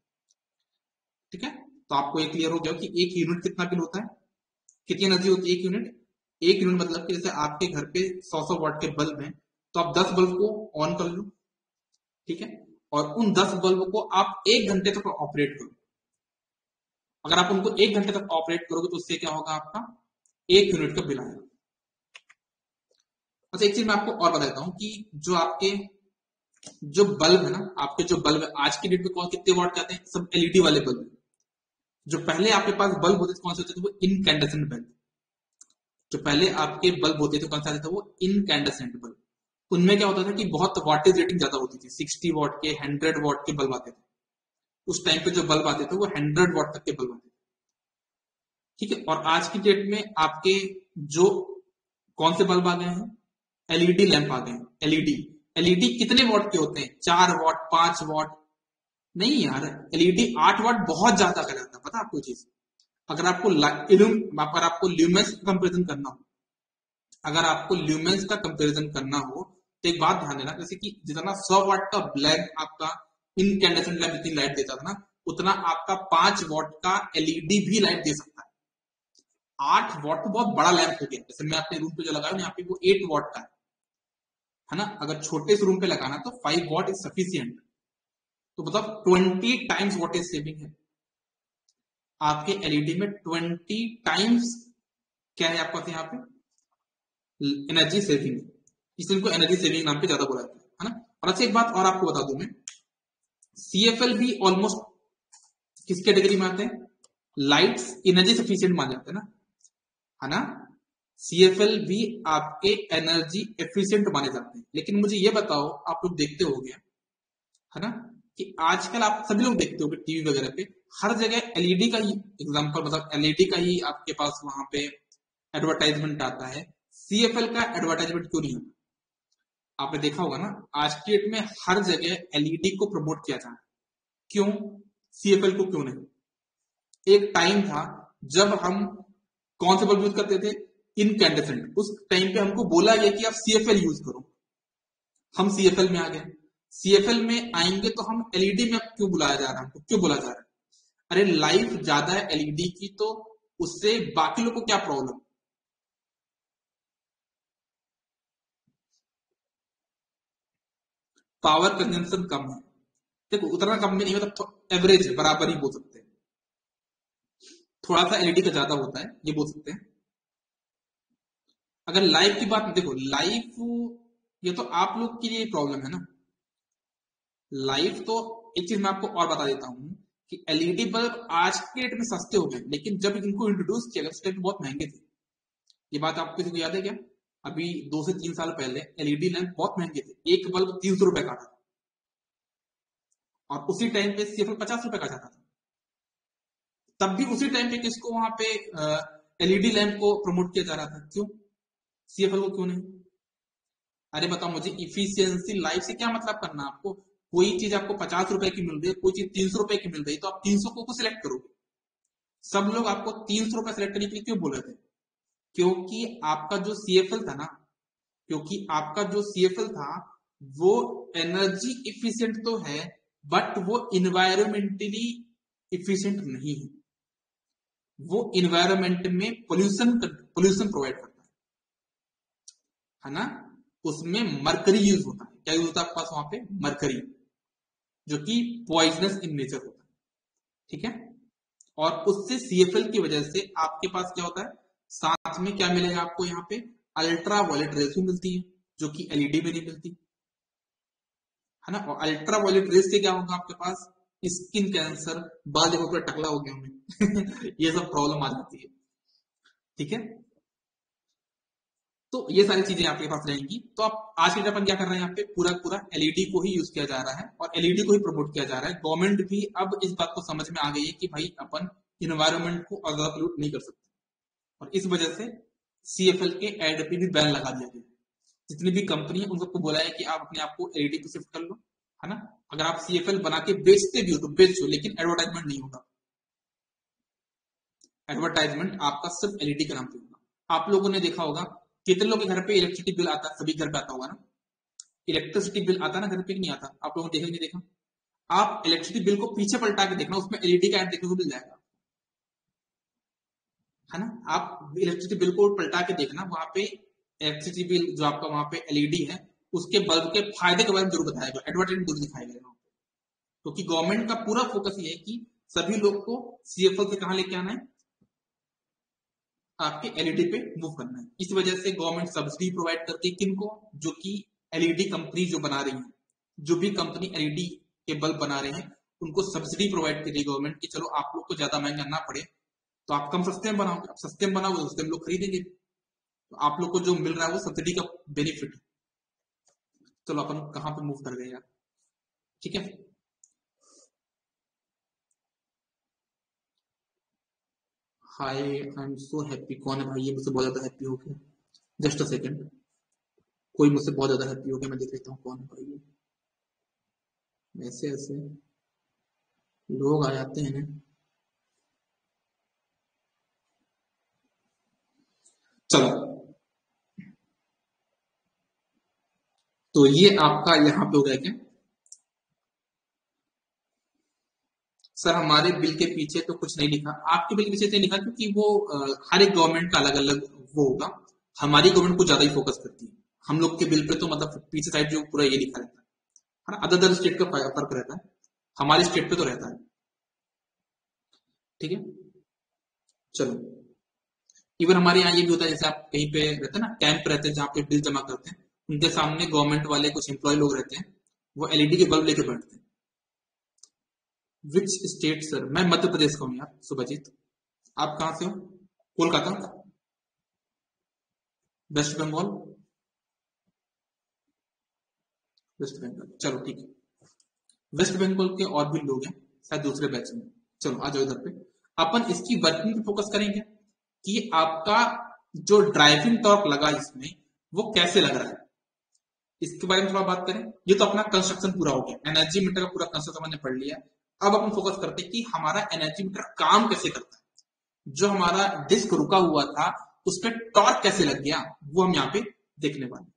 Speaker 1: ठीक है? तो आपको एक क्लियर हो गया कि एक यूनिट कितना बिल होता है? कितनी एनर्जी होती है एक यूनिट? एक यूनिट मतलब कि जैसे आपके घर पे सौ सौ वाट के बल्ब हैं तो आप दस बल्ब को ऑन कर लो, ठीक है? और उन दस बल्ब को आप एक घंटे तक ऑपरेट करो। अगर आप उनको एक घंटे तक ऑपरेट करोगे तो उससे क्या होगा आपका? एक यूनिट का बिल आएगा। अच्छा एक चीज़ मैं आपको और बता देता हूँ कि जो आपके, जो बल्ब है ना, आपके जो बल्ब है, आज की डेट में कौन कितने वॉट जाते हैं? सब एलईडी वाले बल्ब जो पहले आपके पास बल्ब होते थे, कौन से होते थे? वो इनकैंडेसेंट बल्ब। जो पहले आपके बल्ब होते थे, कौन सा थे? वो इनकैंडेसेंट बल्ब। उनमें क्या होता था कि बहुत वाटेज रेटिंग ज़्यादा होती थी। सिक्सटी वॉट के हंड्रेड वॉट के बल्ब आते थे। उस टाइम पे जो बल्ब आते थे, वो हंड्रेड वॉट तक के बल्ब आते थे। ठीक है? और आज की डेट में आपके जो कौन से बल्ब आ गए हैं? एलईडी लैंप आ गए हैं। एलईडी एलईडी कितने वॉट के होते हैं? चार वॉट पाँच वॉट नहीं यार एलईडी आठ वॉट बहुत ज़्यादा का जाता है पता आपको चीज़? अगर आपको अगर आपको ल्यूमेंस का कंपेरिजन करना हो, अगर आपको ल्यूमेंस का कंपेरिजन करना हो तो एक बात ध्यान देना, जैसे कि जितना सौ वाट का ब्लैक आपका इनकैंडेसेंट लैंप जितनी लाइट देता था ना, उतना आपका पाँच वॉट का एलईडी भी लाइट दे सकता है। आठ वॉट तो बहुत बड़ा लैंप हो गया। जैसे मैं अपने रूम पे जो लगाया यहाँ पे वो एट वॉट का है। है ना? अगर छोटे से रूम पे लगाना तो फाइव वॉट इज़ सफिशियंट तो मतलब twenty times watt is saving है। आपके एलईडी में ट्वेंटी टाइम्स क्या है आपका यहाँ पे? एनर्जी सेविंग इसलिए इनको एनर्जी सेविंग नाम पे ज़्यादा बोला जाता है ना? और अच्छा एक बात और आपको बता दू मैं। सी एफ़ एल भी ऑलमोस्ट किस कैटेगरी में आते हैं? लाइट्स एनर्जी सफिशियंट मान जाते हैं ना? है ना? सीएफएल भी आपके एनर्जी एफिशिएंट माने जाते हैं। लेकिन मुझे ये बताओ, आप लोग देखते हो गया है ना? कि आजकल आप सभी लोग देखते हो टीवी वगैरह पे, हर जगह एलईडी का ही एग्जांपल मतलब एलईडी का ही आपके पास वहाँ पे एडवर्टाइजमेंट आता है। सीएफएल का एडवर्टाइजमेंट क्यों नहीं होता? आपने देखा होगा ना, आज की डेट में हर जगह एलईडी को प्रमोट किया जाए क्यों? सीएफएल को क्यों नहीं? एक टाइम था जब हम कौन से बल्ब यूज़ करते थे? इनकैंडेसेंट उस टाइम पे हमको बोला गया कि आप सीएफएल यूज़ करो। हम सीएफएल में आ गए। सीएफएल में आएँगे तो हम एलईडी में क्यों बुलाया जा रहा है? क्यों बोला जा रहा है? अरे लाइफ ज़्यादा है एलईडी की तो उससे बाकी लोग को क्या प्रॉब्लम पावर कंजम्पशन कम है। देखो, उतना कम भी नहीं मतलब एवरेज है बराबर ही बोल सकते हैं। थोड़ा सा एलईडी का ज़्यादा होता है, ये बोल सकते हैं। अगर लाइफ की बात, देखो लाइफ ये तो आप लोग के लिए प्रॉब्लम है ना। लाइफ तो एक चीज़ मैं आपको और बता देता हूँ कि एलईडी बल्ब आज के डेट में सस्ते हो गए, लेकिन जब इनको इंट्रोड्यूस किया गया, उस टाइम बहुत महँगे थे। ये बात आपको किसी को याद है क्या? अभी दो से तीन साल पहले एलईडी लैंप बहुत महँगे थे। एक बल्ब तीन सौ रुपए का था। और उसी टाइम पे सीएफएल पचास रुपए का जाता था। तब भी उसी टाइम पे किसको वहाँ पे एलईडी लैंप को प्रमोट किया जा रहा था? क्यों? सीएफएल को क्यों नहीं? अरे बताओ मुझे इफिशियंसी लाइफ से क्या मतलब करना आपको? कोई चीज़ आपको पचास रुपए की मिल रही है, कोई चीज़ तीन सौ रुपए की मिल रही है तो आप तीन सौ को सिलेक्ट करोगे? सब लोग आपको तीन सौ रुपए सिलेक्ट करने के लिए क्यों बोले थे? क्योंकि आपका जो सीएफएल था ना, क्योंकि आपका जो सीएफएल था, वो एनर्जी इफिशियंट तो है बट वो इन्वायरमेंटली इफिशियंट नहीं है। वो इन्वायरमेंट में पोल्यूशन पोल्यूशन प्रोवाइड करता है। है ना? उसमें मरकरी यूज़ होता है। क्या यूज़ होता है आपके पास वहाँ पे? मरकरी जो कि पॉइजनस इन नेचर होता है। ठीक है? और उससे सीएफएल की वजह से आपके पास क्या होता है? साथ में क्या मिलेगा आपको यहाँ पे? अल्ट्रा वॉलेट रेस भी मिलती है, जो कि एलईडी में नहीं मिलती। है ना? और अल्ट्रा वॉलेट रेस से क्या होगा आपके पास? स्किन कैंसर, बाल जब पूरा टकला हो गया हमें, [laughs] ये सब प्रॉब्लम आ जाती है। ठीक है? तो ये सारी चीज़ें आपके पास रहेंगी। तो आप आज के अपन क्या कर रहे हैं यहाँ पे? पूरा पूरा एलईडी को ही यूज़ किया जा रहा है और एलईडी को ही प्रमोट किया जा रहा है। गवर्नमेंट भी अब इस बात को समझ में आ गई है कि भाई अपन इन्वायरमेंट को अगर नहीं कर सकते। और इस वजह से सीएफएल के एड पे भी बैन लगा दिया गया। जितनी भी कंपनी है, उन सबको बोला है कि आप अपने आप को एलईडी पे शिफ्ट कर लो, है ना? अगर आप सीएफएल बना के बेचते भी हो तो बेचो लेकिन एडवर्टाइजमेंट नहीं होगा। एडवर्टाइजमेंट आपका सिर्फ़ एलईडी के नाम पे होगा। आप लोगों ने देखा होगा, कितने लोग के घर पे इलेक्ट्रिसिटी बिल आता है, सभी घर पे आता होगा ना? इलेक्ट्रिसिटी बिल आता ना, घर पे नहीं आता? आप लोगों ने देखा नहीं देखा? आप इलेक्ट्रिसिटी बिल को पीछे पलटा के देखना, उसमें एलईडी का एड देखने को मिल जाएगा। है ना? आप इलेक्ट्रिसिटी बिल को पलटा के देखना, वहाँ पे इलेक्ट्रिसिटी बिल जो आपका वहाँ पे एलईडी है, उसके बल्ब के फ़ायदे के बारे में ज़रूर बताएगा एडवर्टाइजमेंट ज़रूर दिखाएगा वहाँ पे। क्योंकि तो गवर्नमेंट का पूरा फोकस ये है कि सभी लोग को सीएफएल से कहा लेके आना है? आपके एलईडी पे मूव करना है। इस वजह से गवर्नमेंट सब्सिडी प्रोवाइड करती है किनको? जो कि एलईडी कंपनी जो बना रही है। जो भी कंपनी एलईडी के बल्ब बना रहे हैं, उनको सब्सिडी प्रोवाइड कर रही है गवर्नमेंट की चलो आप लोग को ज़्यादा महँगा ना पड़े। तो आप कम सस्ते में बनाओगे आप सस्ते में बनाओगे, सस्ते में लोग खरीदेंगे। तो आप लोग को जो मिल रहा है वो सब्सिडी का बेनिफिट चलो अपन कहाँ पे मूव कर गए यार। ठीक है? हाय आई एम सो हैप्पी कौन है भाई? ये मुझसे बहुत ज़्यादा हैप्पी हो गया। जस्ट अ सेकंड कोई मुझसे बहुत ज़्यादा हैप्पी हो गया, मैं देख लेता हूँ कौन है भाई ये। ऐसे ऐसे। लोग आ जाते हैं चलो। तो ये आपका यहाँ पे हो गया क्या? सर, हमारे बिल के पीछे तो कुछ नहीं लिखा। आपके बिल के पीछे नहीं लिखा क्योंकि वो हर एक गवर्नमेंट का अलग अलग वो होगा। हमारी गवर्नमेंट को ज़्यादा ही फोकस करती है। हम लोग के बिल पे तो मतलब पीछे साइड जो पूरा ये लिखा रहता है। ना? अदर अदर स्टेट का फ़र्क रहता है। हमारे स्टेट पे तो रहता है। ठीक है? चलो। इवन हमारे यहाँ ये भी होता है, जैसे आप कहीं पे रहते हैं ना, कैंप रहते हैं, जहाँ पे बिल जमा करते हैं, उनके सामने गवर्नमेंट वाले कुछ एम्प्लॉय लोग रहते हैं, वो एलईडी के बल्ब लेके बैठते हैं। विच स्टेट सर मैं मध्य प्रदेश का हूँ यार, सुभाजीत। आप कहाँ से हो? कोलकाता? वेस्ट बंगाल वेस्ट बंगाल चलो, ठीक है। वेस्ट बंगाल के और भी लोग हैं, शायद दूसरे बैच में। चलो, आ जाओ इधर पे। अपन इसकी वर्किंग पे फोकस करेंगे? कि आपका जो ड्राइविंग टॉर्क लगा इसमें, वो कैसे लग रहा है? इसके बारे में थोड़ा बात करें। ये तो अपना कंस्ट्रक्शन पूरा हो गया। एनर्जी मीटर का पूरा कंस्ट्रक्शन हमने पढ़ लिया। अब अपन फोकस करते हैं कि हमारा एनर्जी मीटर काम कैसे करता है। जो हमारा डिस्क रुका हुआ था, उस पर टॉर्क कैसे लग गया, वो हम यहाँ पे देखने वाले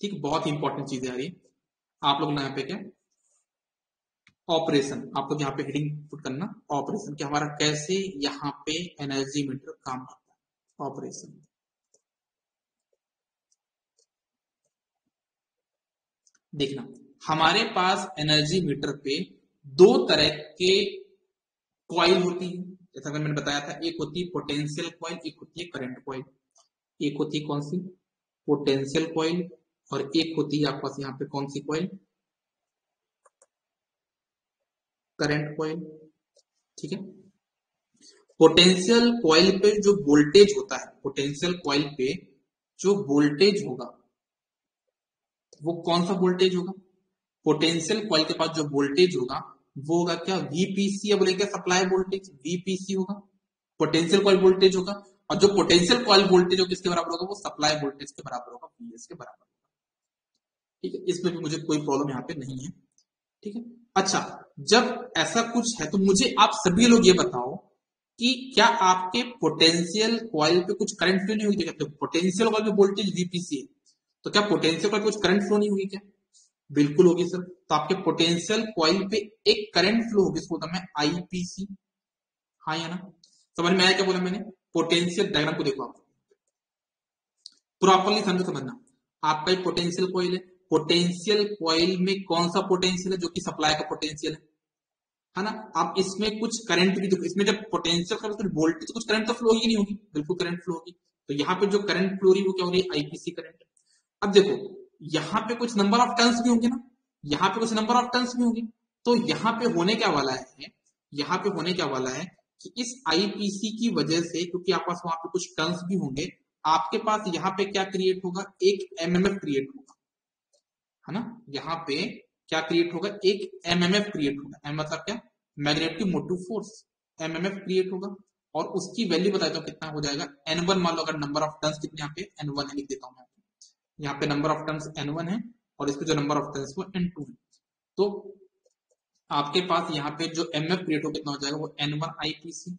Speaker 1: ठीक, बहुत ही इंपॉर्टेंट चीज़ है। ये आप लोग यहाँ पे क्या? ऑपरेशन, आपको यहाँ पे हेडिंग पुट करना, ऑपरेशन कि हमारा कैसे यहाँ पे एनर्जी मीटर काम करता है, ऑपरेशन। देखना, हमारे पास एनर्जी मीटर पे दो तरह के कॉइल होती है। जैसा मैंने बताया था, एक होती है पोटेंशियल कॉइल एक होती है करंट कॉइल एक होती है कौन सी? पोटेंशियल कॉइल और एक होती है आपके पास यहाँ पे कौन सी कॉइल करंट कॉइल ठीक है? पोटेंशियल कॉइल पे जो वोल्टेज होता है पोटेंशियल कॉइल पे जो वोल्टेज होगा, वो कौन सा वोल्टेज होगा? पोटेंशियल कॉइल के पास जो वोल्टेज होगा, वो होगा क्या? वीपीसी बोले क्या सप्लाई वोल्टेज वीपीसी होगा पोटेंशियल कॉइल वोल्टेज होगा, और जो पोटेंशियल कॉइल वोल्टेज किसके बराबर होगा? वो सप्लाई वोल्टेज के बराबर होगा वीएस के बराबर होगा। ठीक है? इसमें भी मुझे कोई प्रॉब्लम यहाँ पे नहीं है। ठीक है? अच्छा जब ऐसा कुछ है तो मुझे, आप सभी लोग ये बताओ कि क्या आपके पोटेंशियल कॉइल पे कुछ करंट फ्लो नहीं होगी पोटेंशियल कॉइल पे वोल्टेज वीपीसी है। तो क्या पोटेंशियल कॉइल कुछ करंट फ्लो नहीं हुई क्या? बिल्कुल होगी सर। तो आपके पोटेंशियल कॉइल पे एक करंट फ्लो होगी, इसको बोलता मैं आईपीसी हाँ या ना? समझ में आया क्या बोला मैंने? पोटेंशियल डायग्राम को देखो आप। प्रॉपरली समझ, समझना। आपका एक पोटेंशियल कॉइल है। पोटेंशियल कॉइल में कौन सा पोटेंशियल है जो कि सप्लाई का पोटेंशियल है? है ना? आप इसमें कुछ करंट भी देखो, इसमें जब पोटेंशियल का मतलब वोल्टेज तो कुछ करंट तो फ्लो ही नहीं होगी। बिल्कुल करंट फ्लो होगी। तो यहाँ पे जो करंट फ्लो रही, वो क्या हो रही है? आईपीसी करंट अब देखो, यहाँ पे कुछ नंबर ऑफ़ टर्न्स भी होंगे ना? यहाँ पे कुछ नंबर ऑफ़ टर्न्स भी होंगे। तो यहाँ पे होने क्या वाला है? यहाँ पे होने क्या वाला है कि इस आईपीसी की वजह से, क्योंकि आप पास वहाँ पे कुछ टर्न्स भी होंगे, आपके पास यहाँ पे क्या क्रिएट होगा? एक एमएमएफ क्रिएट होगा। है ना? यहाँ पे क्या क्रिएट होगा? एक एमएमएफ क्रिएट होगा। एम मतलब क्या? Magnetic motive force MMF create होगा। और उसकी वैल्यू बताता हूँ कितना हो जाएगा। एन वन मान लो अगर नंबर ऑफ़ टर्न्स कितने यहाँ पे? एन वन लिख देता हूँ यहाँ पे number of turns N one है और इसके जो नंबर ऑफ़ टर्म्स वो एन टू है। तो आपके पास यहाँ पे जो एम एफ़ क्रिएट हो कितना हो जाएगा? वो एन वन आईपीसी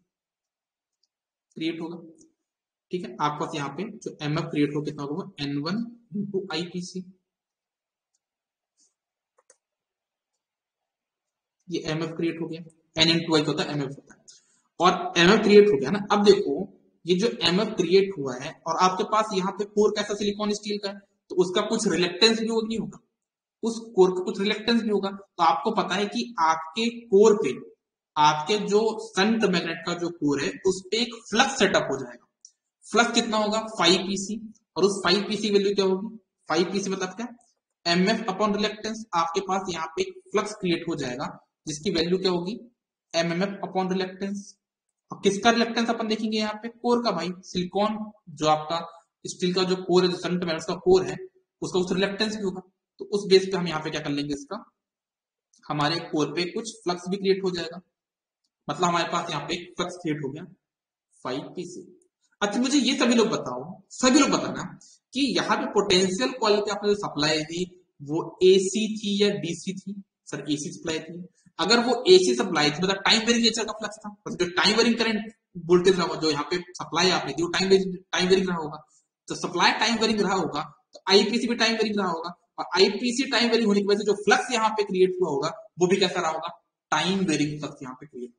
Speaker 1: क्रिएट होगा। ठीक है? आपके पास यहाँ पे जो एम एफ़ क्रिएट हो कितना होगा? वो एन वन इंटू आईपीसी ये एम एफ़ क्रिएट हो गया एन इंटू आई होता है एम एफ़ होता है। और एम एफ़ क्रिएट हो गया ना, अब देखो, ये जो एम एफ़ क्रिएट हुआ है, और आपके पास यहाँ पे कोर कैसा सिलिकॉन स्टील का है तो उसका कुछ रिलेक्टेंस भी नहीं होगा। उस कोर का कुछ रिलेक्टेंस भी होगा तो आपको पता है कि आपके कोर पे, आपके जो संट मैग्नेट का जो कोर है, उस पे एक फ्लक्स सेटअप हो जाएगा। फ्लक्स कितना होगा? फाइव पीसी और उस फाइव पीसी वैल्यू क्या होगी? फाइव पीसी मतलब क्या? एम एफ़ अपॉन रिलेक्टेंस आपके पास यहाँ पे फ्लक्स क्रिएट हो जाएगा। जिसकी वैल्यू क्या होगी? M M F upon reluctance किसका रिलेक्टेंस अपन देखेंगे यहाँ पे? कोर का भाई सिलिकॉन जो आपका स्टील का जो कोर है, जो संट मैग्नेट का कोर है, उसका उस रिलेक्टेंस भी होगा। तो उस बेस पे हम यहाँ पे क्या कर लेंगे इसका? हमारे कोर पे कुछ फ्लक्स भी क्रिएट हो जाएगा। मतलब हमारे पास यहाँ पे फ्लक्स क्रिएट हो गया। फाइव पी से अच्छा मुझे ये सभी लोग बताओ, सभी लोग बताना कि यहाँ पे पोटेंशियल कॉइल पे आपने जो सप्लाई थी वो एसी थी या डीसी थी? सर एसी सप्लाई थी। अगर वो एसी सप्लाई थी मतलब टाइम वेरिंग नेचर का फ्लक्स था। मतलब जो टाइम वेरिंग करंट वोल्टेज रहा जो यहाँ पे सप्लाई आपने दी, वो टाइम टाइम वेरिंग रहा होगा। तो सप्लाई टाइम वेरिंग रहा होगा तो आईपीसी भी टाइम वेरिंग रहा होगा, और आईपीसी टाइम वेरिंग होने की वजह से जो फ्लक्स यहाँ पे क्रिएट हुआ होगा, वो भी कैसा रहा होगा? टाइम वेरिंग फ्लक्स यहाँ पे क्रिएट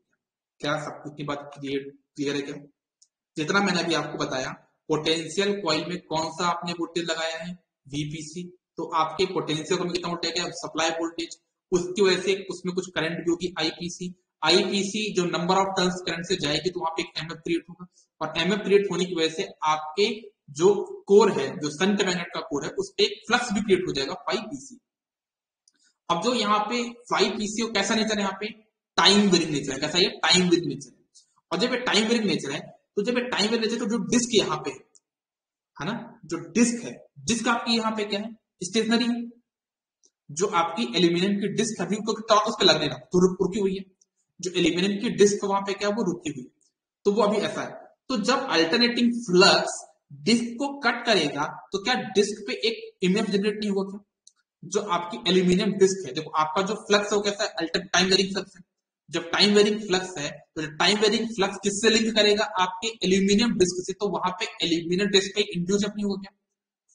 Speaker 1: क्या सब कुछ की बात क्रिएट क्लियर है क्या? जितना मैंने अभी आपको बताया पोटेंशियल कॉइल में कौन सा आपने वोल्टेज लगाया है? वीपीसी तो आपके पोटेंशियल में कितना वोल्टेज है सप्लाई वोल्टेज उसकी वजह से उसमें कुछ करंट भी होगी आईपीसी आईपीसी जो नंबर ऑफ़ टर्न्स करंट से जाएगी तो वहाँ पे एक एमएफ क्रिएट होगा। और एमएफ क्रिएट होने की वजह से आपके जो कोर है, जो संट मैग्नेट का कोर है, उस पर एक फ्लक्स भी क्रिएट हो जाएगा फाइव पीसी अब जो यहाँ पे फाइव पीसी कैसा नेचर है यहाँ पे? टाइम वेरिंग नेचर है। कैसा ये टाइम वेरिंग नेचर है। और जब ये टाइम वेरिंग नेचर है तो जब ये टाइम वेरिंग नेचर तो जो डिस्क यहाँ पे है ना? जो डिस्क है डिस्क आपकी यहाँ पे क्या है? स्टेशनरी है। जो आपकी एल्यूमिनियम की डिस्क अभी टॉर्क उस पर लगने लगा तो रुकी हुई है। जो एल्यूमिनियम की डिस्क वहाँ पे क्या वो रुकी हुई है। तो वो अभी ऐसा है। तो जब अल्टरनेटिंग फ्लक्स डिस्क को कट करेगा तो क्या डिस्क पे एक इमेज जनरेट नहीं होगा क्या? जो आपकी एल्यूमिनियम डिस्क है, देखो, आपका जो फ्लक्स है, वो कैसा है? अल्टर टाइम वेरिंग फ्लक्स है। जब टाइम वेरिंग फ्लक्स है तो टाइम वेरिंग फ्लक्स किससे लिंक करेगा? आपके एल्यूमिनियम डिस्क से। तो वहाँ पे एल्यूमिनियम डिस्क पे इंड्यूस नहीं होगा क्या?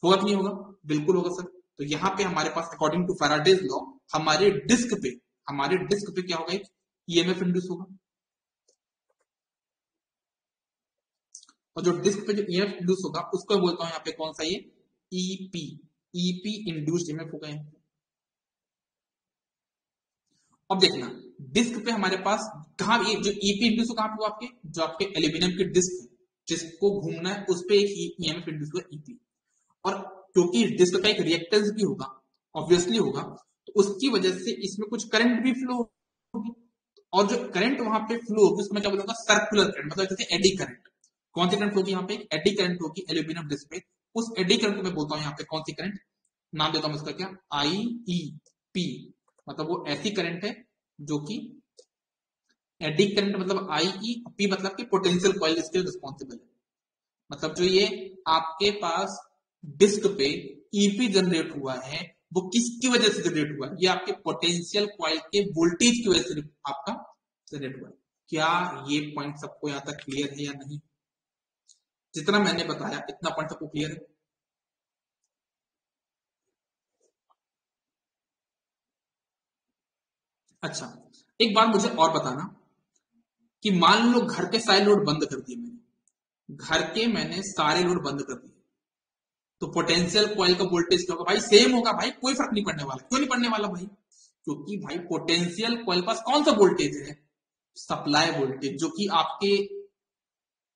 Speaker 1: होगा नहीं होगा। बिल्कुल होगा सर तो यहाँ पे हमारे पास अकॉर्डिंग टू फेराडेज लॉ हमारे डिस्क पे, हमारे डिस्क पे क्या होगा एक ईएमएफ इंड्यूस होगा। और जो डिस्क पे जो ईएमएफ इंड्यूस होगा, उसको बोलता हूँ यहाँ पे कौन सा ये? ईपी ईपी इंड्यूस्ड ईएमएफ होगा यहाँ अब देखना डिस्क पे हमारे पास कहा ये जो ईपी इंड्यूस कहाँ पे आपके? जो आपके एल्यूमिनियम के डिस्क जिसको घूमना है, उस पर एक ईएमएफ इंड्यूस होगा ईपी और क्योंकि डिस्क का एक रिएक्टेंस भी होगा ऑब्वियसली होगा तो उसकी वजह से इसमें कुछ करंट भी फ्लो होगी। और जो करंट वहाँ पे फ्लो होगी, उसको मैं क्या बोलूँगा? सर्कुलर करंट मतलब जैसे एडी करंट कौन सी करंट होगी यहाँ पे? एडी करंट होगी एल्यूमिनियम डिस्क पे। उस एडी करंट को मैं बोलता हूँ यहाँ पे कौन सी करंट नाम देता हूँ इसका क्या? आई ई पी मतलब वो ऐसी करंट है जो कि एडी करंट मतलब आई ई पी मतलब कि पोटेंशियल कॉइल इसके रिस्पॉन्सिबल है। मतलब जो ये आपके पास डिस्क पे ईपी e जनरेट हुआ है, वो किसकी वजह से जनरेट हुआ? ये आपके पोटेंशियल क्वाइल के वोल्टेज की वजह से आपका जनरेट हुआ क्या ये पॉइंट सबको यहाँ तक क्लियर है या नहीं? जितना मैंने बताया, इतना पॉइंट सबको क्लियर है। अच्छा एक बात मुझे और बताना कि मान लो घर के सारे लोड बंद कर दिए मैंने। घर के मैंने सारे लोड बंद कर दिए। तो पोटेंशियल कॉइल का वोल्टेज क्या होगा? भाई सेम होगा भाई, कोई फ़र्क नहीं पड़ने वाला। क्यों नहीं पड़ने वाला भाई? क्योंकि भाई पोटेंशियल कॉइल पास कौन सा वोल्टेज है? सप्लाई वोल्टेज जो कि आपके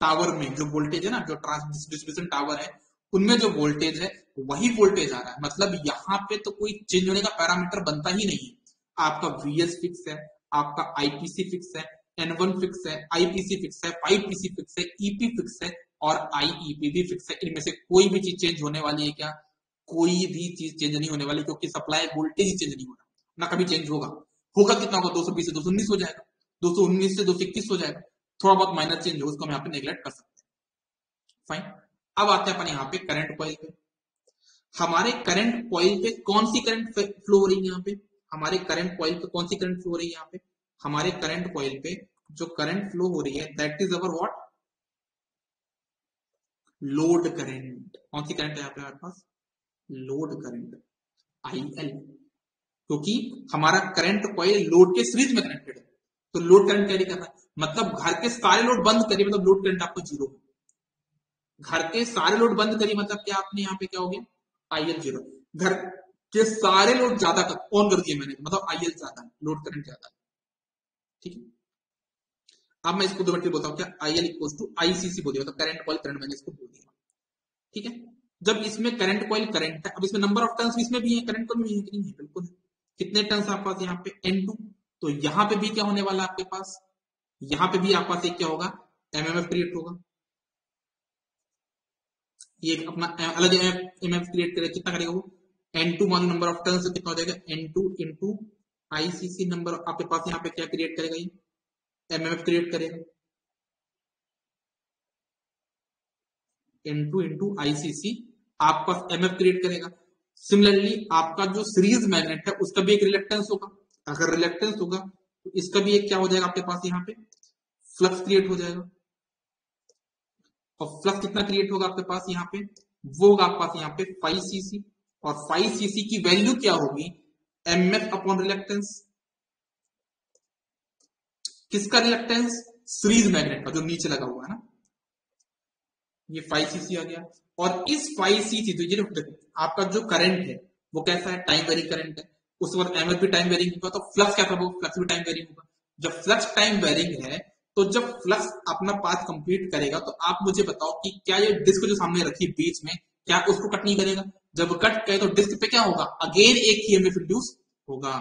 Speaker 1: टावर में जो वोल्टेज है ना, जो ट्रांसमिशन टावर है, उनमें जो वोल्टेज है, वही वोल्टेज आ रहा है। मतलब यहाँ पे तो कोई चेंज होने का पैरामीटर बनता ही नहीं है। आपका वीएस फिक्स है, आपका आईपीसी फिक्स है एन वन फिक्स है आईपीसी फिक्स है फाइव पीसी फिक्स है ईपी फिक्स है और आईईपी भी फिक्स है। इनमें से कोई भी चीज़ चेंज होने वाली है क्या? कोई भी चीज़ चेंज नहीं होने वाली क्योंकि सप्लाई वोल्टेज ही चेंज नहीं हो रहा। ना कभी चेंज होगा। होगा कितना होगा? दो सौ बीस से दो सौ उन्नीस हो जाएगा। दो सौ उन्नीस से दो सौ इक्कीस हो जाएगा। थोड़ा बहुत माइनर चेंज होगा उसको हम यहाँ पे नेग्लेक्ट कर सकते हैं। फाइन अब आते हैं अपन यहाँ पे करंट कॉइल पे। हमारे करंट कॉइल पे कौन सी करंट फ्लो हो रही है यहाँ पे? हमारे करंट कॉइल पे कौन सी करंट फ्लो हो रही है यहाँ पे? हमारे करंट कॉइल पे जो करंट फ्लो हो रही है that is our what load current कौन सी करंट है हमारे पास? लोड करंट आई एल क्योंकि हमारा करंट कॉइल लोड के सीरीज़ में कनेक्टेड है। तो लोड करंट कैरी कर रहा है मतलब घर के सारे लोड बंद करिए मतलब लोड करंट आपको ज़ीरो घर के सारे लोड बंद करिए मतलब क्या आपने यहाँ पे क्या हो गया? आई एल ज़ीरो घर के सारे लोड ज़्यादा ऑन कर दिए मैंने। मतलब आई एल ज़्यादा लोड करंट ज़्यादा ठीक है? अब मैं इसको दो मिनट बोलता हूँ, क्या I L equal to ICC बोल दिया मतलब करंट कॉइल करंट मैंने इसको बोल दिया। ठीक है? जब इसमें करंट कॉइल करंट है अब इसमें नंबर ऑफ़ टर्न्स इसमें भी है करंट कॉइल भी है कि नहीं है? बिल्कुल कितने टर्न्स आपके पास यहाँ पे? एन टू तो यहाँ पे भी क्या होने वाला आपके पास? यहाँ पे भी आपके पास एक क्या होगा? एमएमएफ क्रिएट होगा। ये अपना अलग एमएफ क्रिएट करेगा कितना करेगा वो? एन टू मान नंबर ऑफ़ टर्न्स कितना हो जाएगा? N two into ICC number आपके पास यहाँ पे क्या क्रिएट करेगा ये? एमएमएफ क्रिएट करेगा इंटू इंटू आईसीसी आपका एमएफ क्रिएट करेगा। सिमिलरली आपका जो सीरीज़ मैग्नेट है, उसका भी एक रिलेक्टेंस होगा। अगर रिलेक्टेंस होगा तो इसका भी एक क्या हो जाएगा आपके पास यहाँ पे? फ्लक्स क्रिएट हो जाएगा। और फ्लक्स कितना क्रिएट होगा आपके पास यहाँ पे? वो होगा आपके पास यहाँ पे फाइव सीसी और फाइव सीसी की वैल्यू क्या होगी? एम एफ़ अपॉन रिलेक्टेंस किसका रिलेक्टेंस सीरीज़ मैग्नेट का, जो नीचे लगा हुआ है ना। ये फाइव सीसी आ गया। और इस फाइव सीसी तो ये जो आपका जो करंट है, वो कैसा है? टाइम वेरिंग करंट है। उस वक्त एमएल भी टाइम वेरिंग होगा तो फ्लक्स क्या था फ्लक्स भी टाइम वेरिंग होगा। जब फ्लक्स टाइम वेरिंग है तो जब फ्लक्स अपना पाथ कंप्लीट करेगा तो आप मुझे बताओ कि क्या ये डिस्क जो सामने रखी बीच में, क्या उसको कट नहीं करेगा? जब कट करे तो डिस्क पे क्या होगा? अगेन एक ईएमएफ इंड्यूस होगा।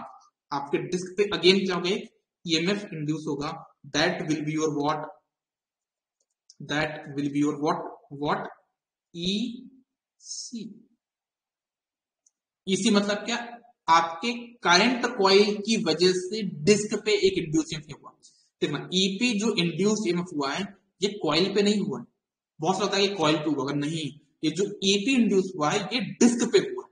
Speaker 1: आपके डिस्क पे अगेन क्या होगा? एक EMF induce होगा। That will be your what? That will be your what? What? EC EC मतलब क्या? आपके करंट कॉइल की वजह से डिस्क पे एक इंड्यूस ईएमएफ हुआ। देखना ईपी जो इंड्यूस ईएमएफ हुआ है, ये कॉइल पे नहीं हुआ बहुत होता है कॉइल पे हुआ, अगर नहीं, ये जो ईपी इंड्यूस हुआ है, ये डिस्क पे हुआ।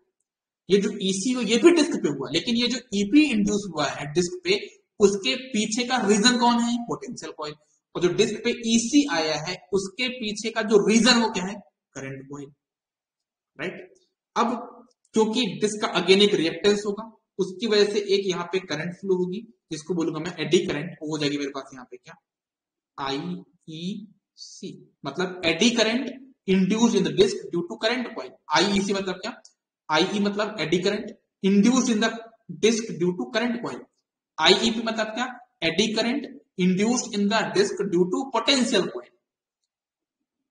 Speaker 1: ये जो ईसी हो, ये भी डिस्क पे हुआ, लेकिन ये जो ईपी इंड्यूस हुआ है डिस्क पे उसके पीछे का रीजन कौन है? पोटेंशियल कॉइल और जो डिस्क पे ईसी e आया है, उसके पीछे का जो रीजन वो क्या है? करंट कॉइल राइट अब, क्योंकि डिस्क का अगेन एक रिएक्टेंस होगा, उसकी वजह से एक यहाँ पे करंट फ्लो होगी, जिसको बोलूँगा मैं एडी करंट हो जाएगी मेरे पास यहाँ पे क्या? आई ई सी मतलब eddy current induce in the disc due to current coil I C मतलब क्या? आई ई e मतलब eddy current induce in the disc due to current coil IEP मतलब क्या? Eddy current induced in the disc due to potential coil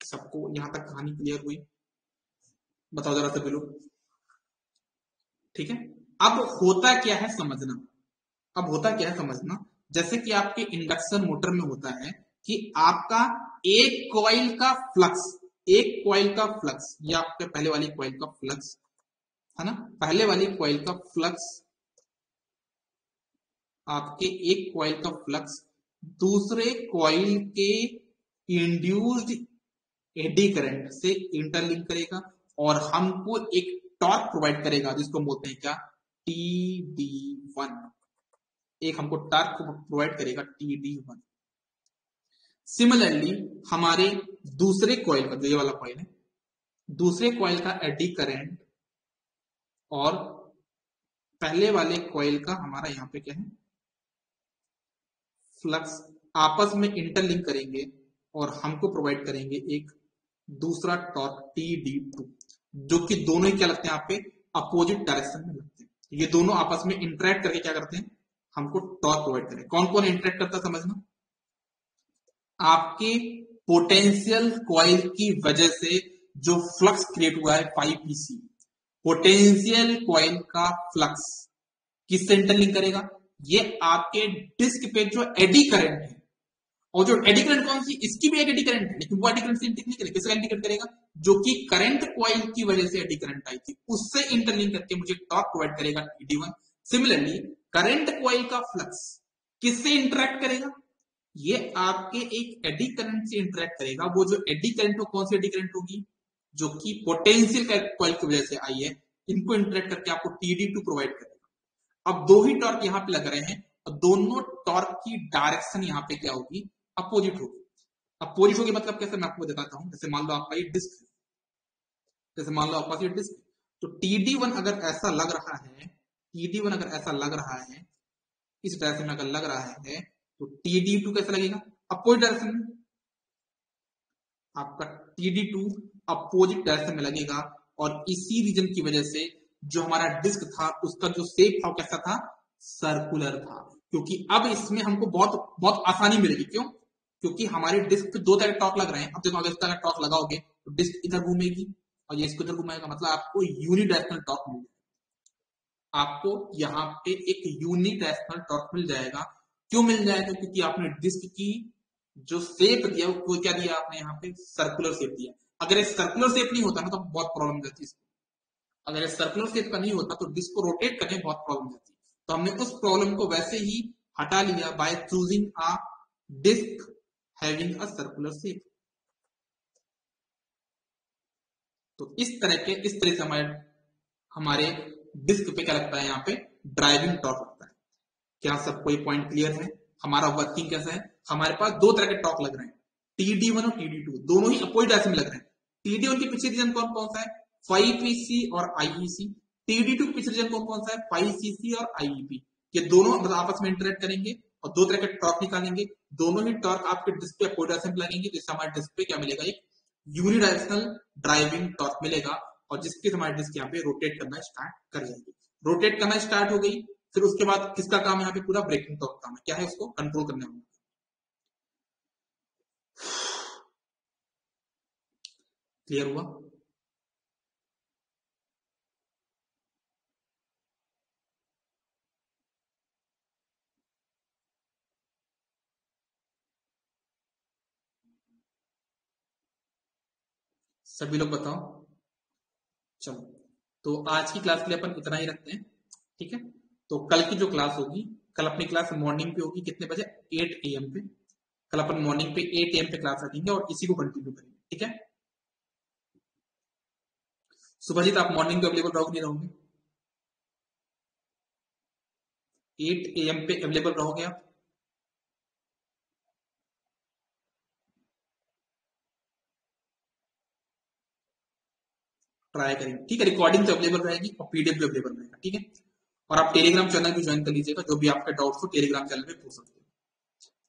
Speaker 1: सबको यहाँ तक कहानी clear हुई। बताओ जरा सभी लोग ठीक है? अब होता क्या है समझना? अब होता क्या है समझना? जैसे कि आपके इंडक्शन मोटर में होता है कि आपका एक कॉइल का फ्लक्स एक कॉइल का फ्लक्स ये आपके पहले वाली कॉइल का फ्लक्स है ना? पहले वाली कॉइल का फ्लक्स आपके एक कॉइल का फ्लक्स दूसरे कॉइल के इंड्यूस्ड एडी करंट से इंटरलिंक करेगा और हमको एक टॉर्क प्रोवाइड करेगा, जिसको हम बोलते हैं क्या? टी डी वन एक हमको टॉर्क प्रोवाइड करेगा टी डी वन सिमिलरली हमारे दूसरे कॉइल का जो ये वाला कॉइल है, दूसरे कॉइल का एडी करंट और पहले वाले कॉइल का हमारा यहाँ पे क्या है? फ्लक्स आपस में इंटरलिंक करेंगे और हमको प्रोवाइड करेंगे एक दूसरा टॉर्क टी डी टू जो कि दोनों ही क्या लगते हैं आप पे? अपोजिट डायरेक्शन में लगते हैं। ये दोनों आपस में इंटरेक्ट करके क्या करते हैं? हमको टॉर्क प्रोवाइड करें। कौन कौन इंटरेक्ट करता समझना आपके पोटेंशियल कॉइल की वजह से जो फ्लक्स क्रिएट हुआ है फाइव पीसी पोटेंशियल कॉइल का फ्लक्स किससे इंटरलिंक करेगा? ये आपके डिस्क पे जो एडी करंट है, और जो एडी करंट कौन सी, इसकी भी एक एडी करंट है। लेकिन वो एडी करंट से इंडिकेट नहीं किसका इंडिकेट करेगा? जो कि करंट कॉइल की वजह से एडी करंट आई थी, उससे इंटरलिंक करके मुझे टॉर्क प्रोवाइड करेगा T one similarly current coil का फ्लक्स किससे इंटरेक्ट करेगा? ये आपके एक एडी करंट से इंटरेक्ट करेगा। वो जो एडी करंट हो, कौन सी एडी करंट होगी? जो कि पोटेंशियल कॉइल की वजह से आई है, इनको इंटरेक्ट करके आपको टीडी टू प्रोवाइड करेगा। अब दो ही टॉर्क यहाँ पे लग रहे हैं और दोनों टॉर्क की डायरेक्शन यहाँ पे क्या होगी? अपोजिट होगी। अपोजिट होगी मतलब कैसे? मैं आपको बताता हूँ। जैसे मान लो आपका ये डिस्क जैसे मान लो आपका ये डिस्क तो टी वन अगर ऐसा लग रहा है टी वन अगर ऐसा लग रहा है, इस डायरेक्शन में अगर लग रहा है तो टी टू कैसा लगेगा? अपोजिट डायरेक्शन में। आपका टी टू अपोजिट डायरेक्शन में लगेगा और इसी रीजन की वजह से जो हमारा डिस्क था, उसका जो शेप था कैसा था? सर्कुलर था। क्योंकि अब इसमें हमको बहुत बहुत आसानी मिलेगी। क्यों? क्योंकि हमारे डिस्क पे दो तरह टॉक लग रहे हैं। अब देखो, अगर इस तरह टॉक लगाओगे तो डिस्क इधर घूमेगी और ये इसको इधर घुमाएगा। मतलब आपको यूनिडायरेक्शनल टॉक मिल जाएगा। आपको यहाँ पे एक यूनिडायरेक्शनल टॉक मिल जाएगा। क्यों मिल जाएगा? क्योंकि आपने डिस्क की जो शेप दिया, वो क्या दिया आपने यहाँ पे? सर्कुलर शेप दिया। अगर ये सर्कुलर शेप नहीं होता ना तो बहुत प्रॉब्लम रहती है अगर ये सर्कुलर शेप का नहीं होता तो डिस्क को रोटेट करने में बहुत प्रॉब्लम होती तो हमने उस प्रॉब्लम को वैसे ही हटा लिया by choosing a disc having a circular shape तो इस तरह के, इस तरह से हमारे हमारे डिस्क पे क्या लगता है यहाँ पे? ड्राइविंग टॉर्क लगता है। क्या सब कोई पॉइंट क्लियर है? हमारा वर्किंग कैसा है? हमारे पास दो तरह के टॉक लग रहे हैं। टीडी वन और टीडी टू दोनों ही अपोजिट डायरेक्शन में लग रहे हैं। टीडी वन के पीछे रीजन कौन कौन सा है? फाइव और आईईसी टीडी टू पिछले रीजन कौन कौन सा है? फाइव और आईईपी ये दोनों मतलब आपस में इंटरेक्ट करेंगे और दो तरह के टॉर्क निकालेंगे। दोनों ही टॉर्क आपके डिस्प्ले पोडासन लगेंगे, जिससे हमारे डिस्प्ले क्या मिलेगा? एक यूनिडायरेक्शनल ड्राइविंग टॉर्क मिलेगा और जिसके हमारे डिस्क यहाँ पे रोटेट करना स्टार्ट कर जाएगी। रोटेट करना स्टार्ट हो गई, फिर उसके बाद किसका काम यहाँ पे पूरा ब्रेकिंग टॉर्क काम है। क्या है उसको कंट्रोल करने वाला। क्लियर हुआ? सभी लोग बताओ। चलो तो आज की क्लास के लिए अपन इतना ही रखते हैं, ठीक है? तो कल की जो क्लास होगी, कल अपनी क्लास मॉर्निंग पे होगी, कितने बजे? एट ए एम पे। कल अपन मॉर्निंग पे एट ए एम पे क्लास रखेंगे और इसी को कंटिन्यू करेंगे, ठीक है? सुबह जी तो आप मॉर्निंग पे अवेलेबल रहोगे, नहीं रहोगे? एट ए एम पे अवेलेबल रहोगे आप? ट्राई करेंगे। ठीक है रिकॉर्डिंग तो अवेलेबल रहेगी और पीडीएफ भी अवेलेबल रहेगा। ठीक है? और आप टेलीग्राम चैनल भी ज्वाइन कर लीजिएगा, जो भी आपका डाउट हो टेलीग्राम चैनल पे पूछ सकते हो।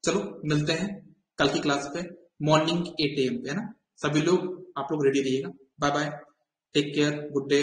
Speaker 1: चलो, मिलते हैं कल की क्लास पे मॉर्निंग एट एम पे, है ना? सभी लोग, आप लोग रेडी रहिएगा। Bye bye take care good day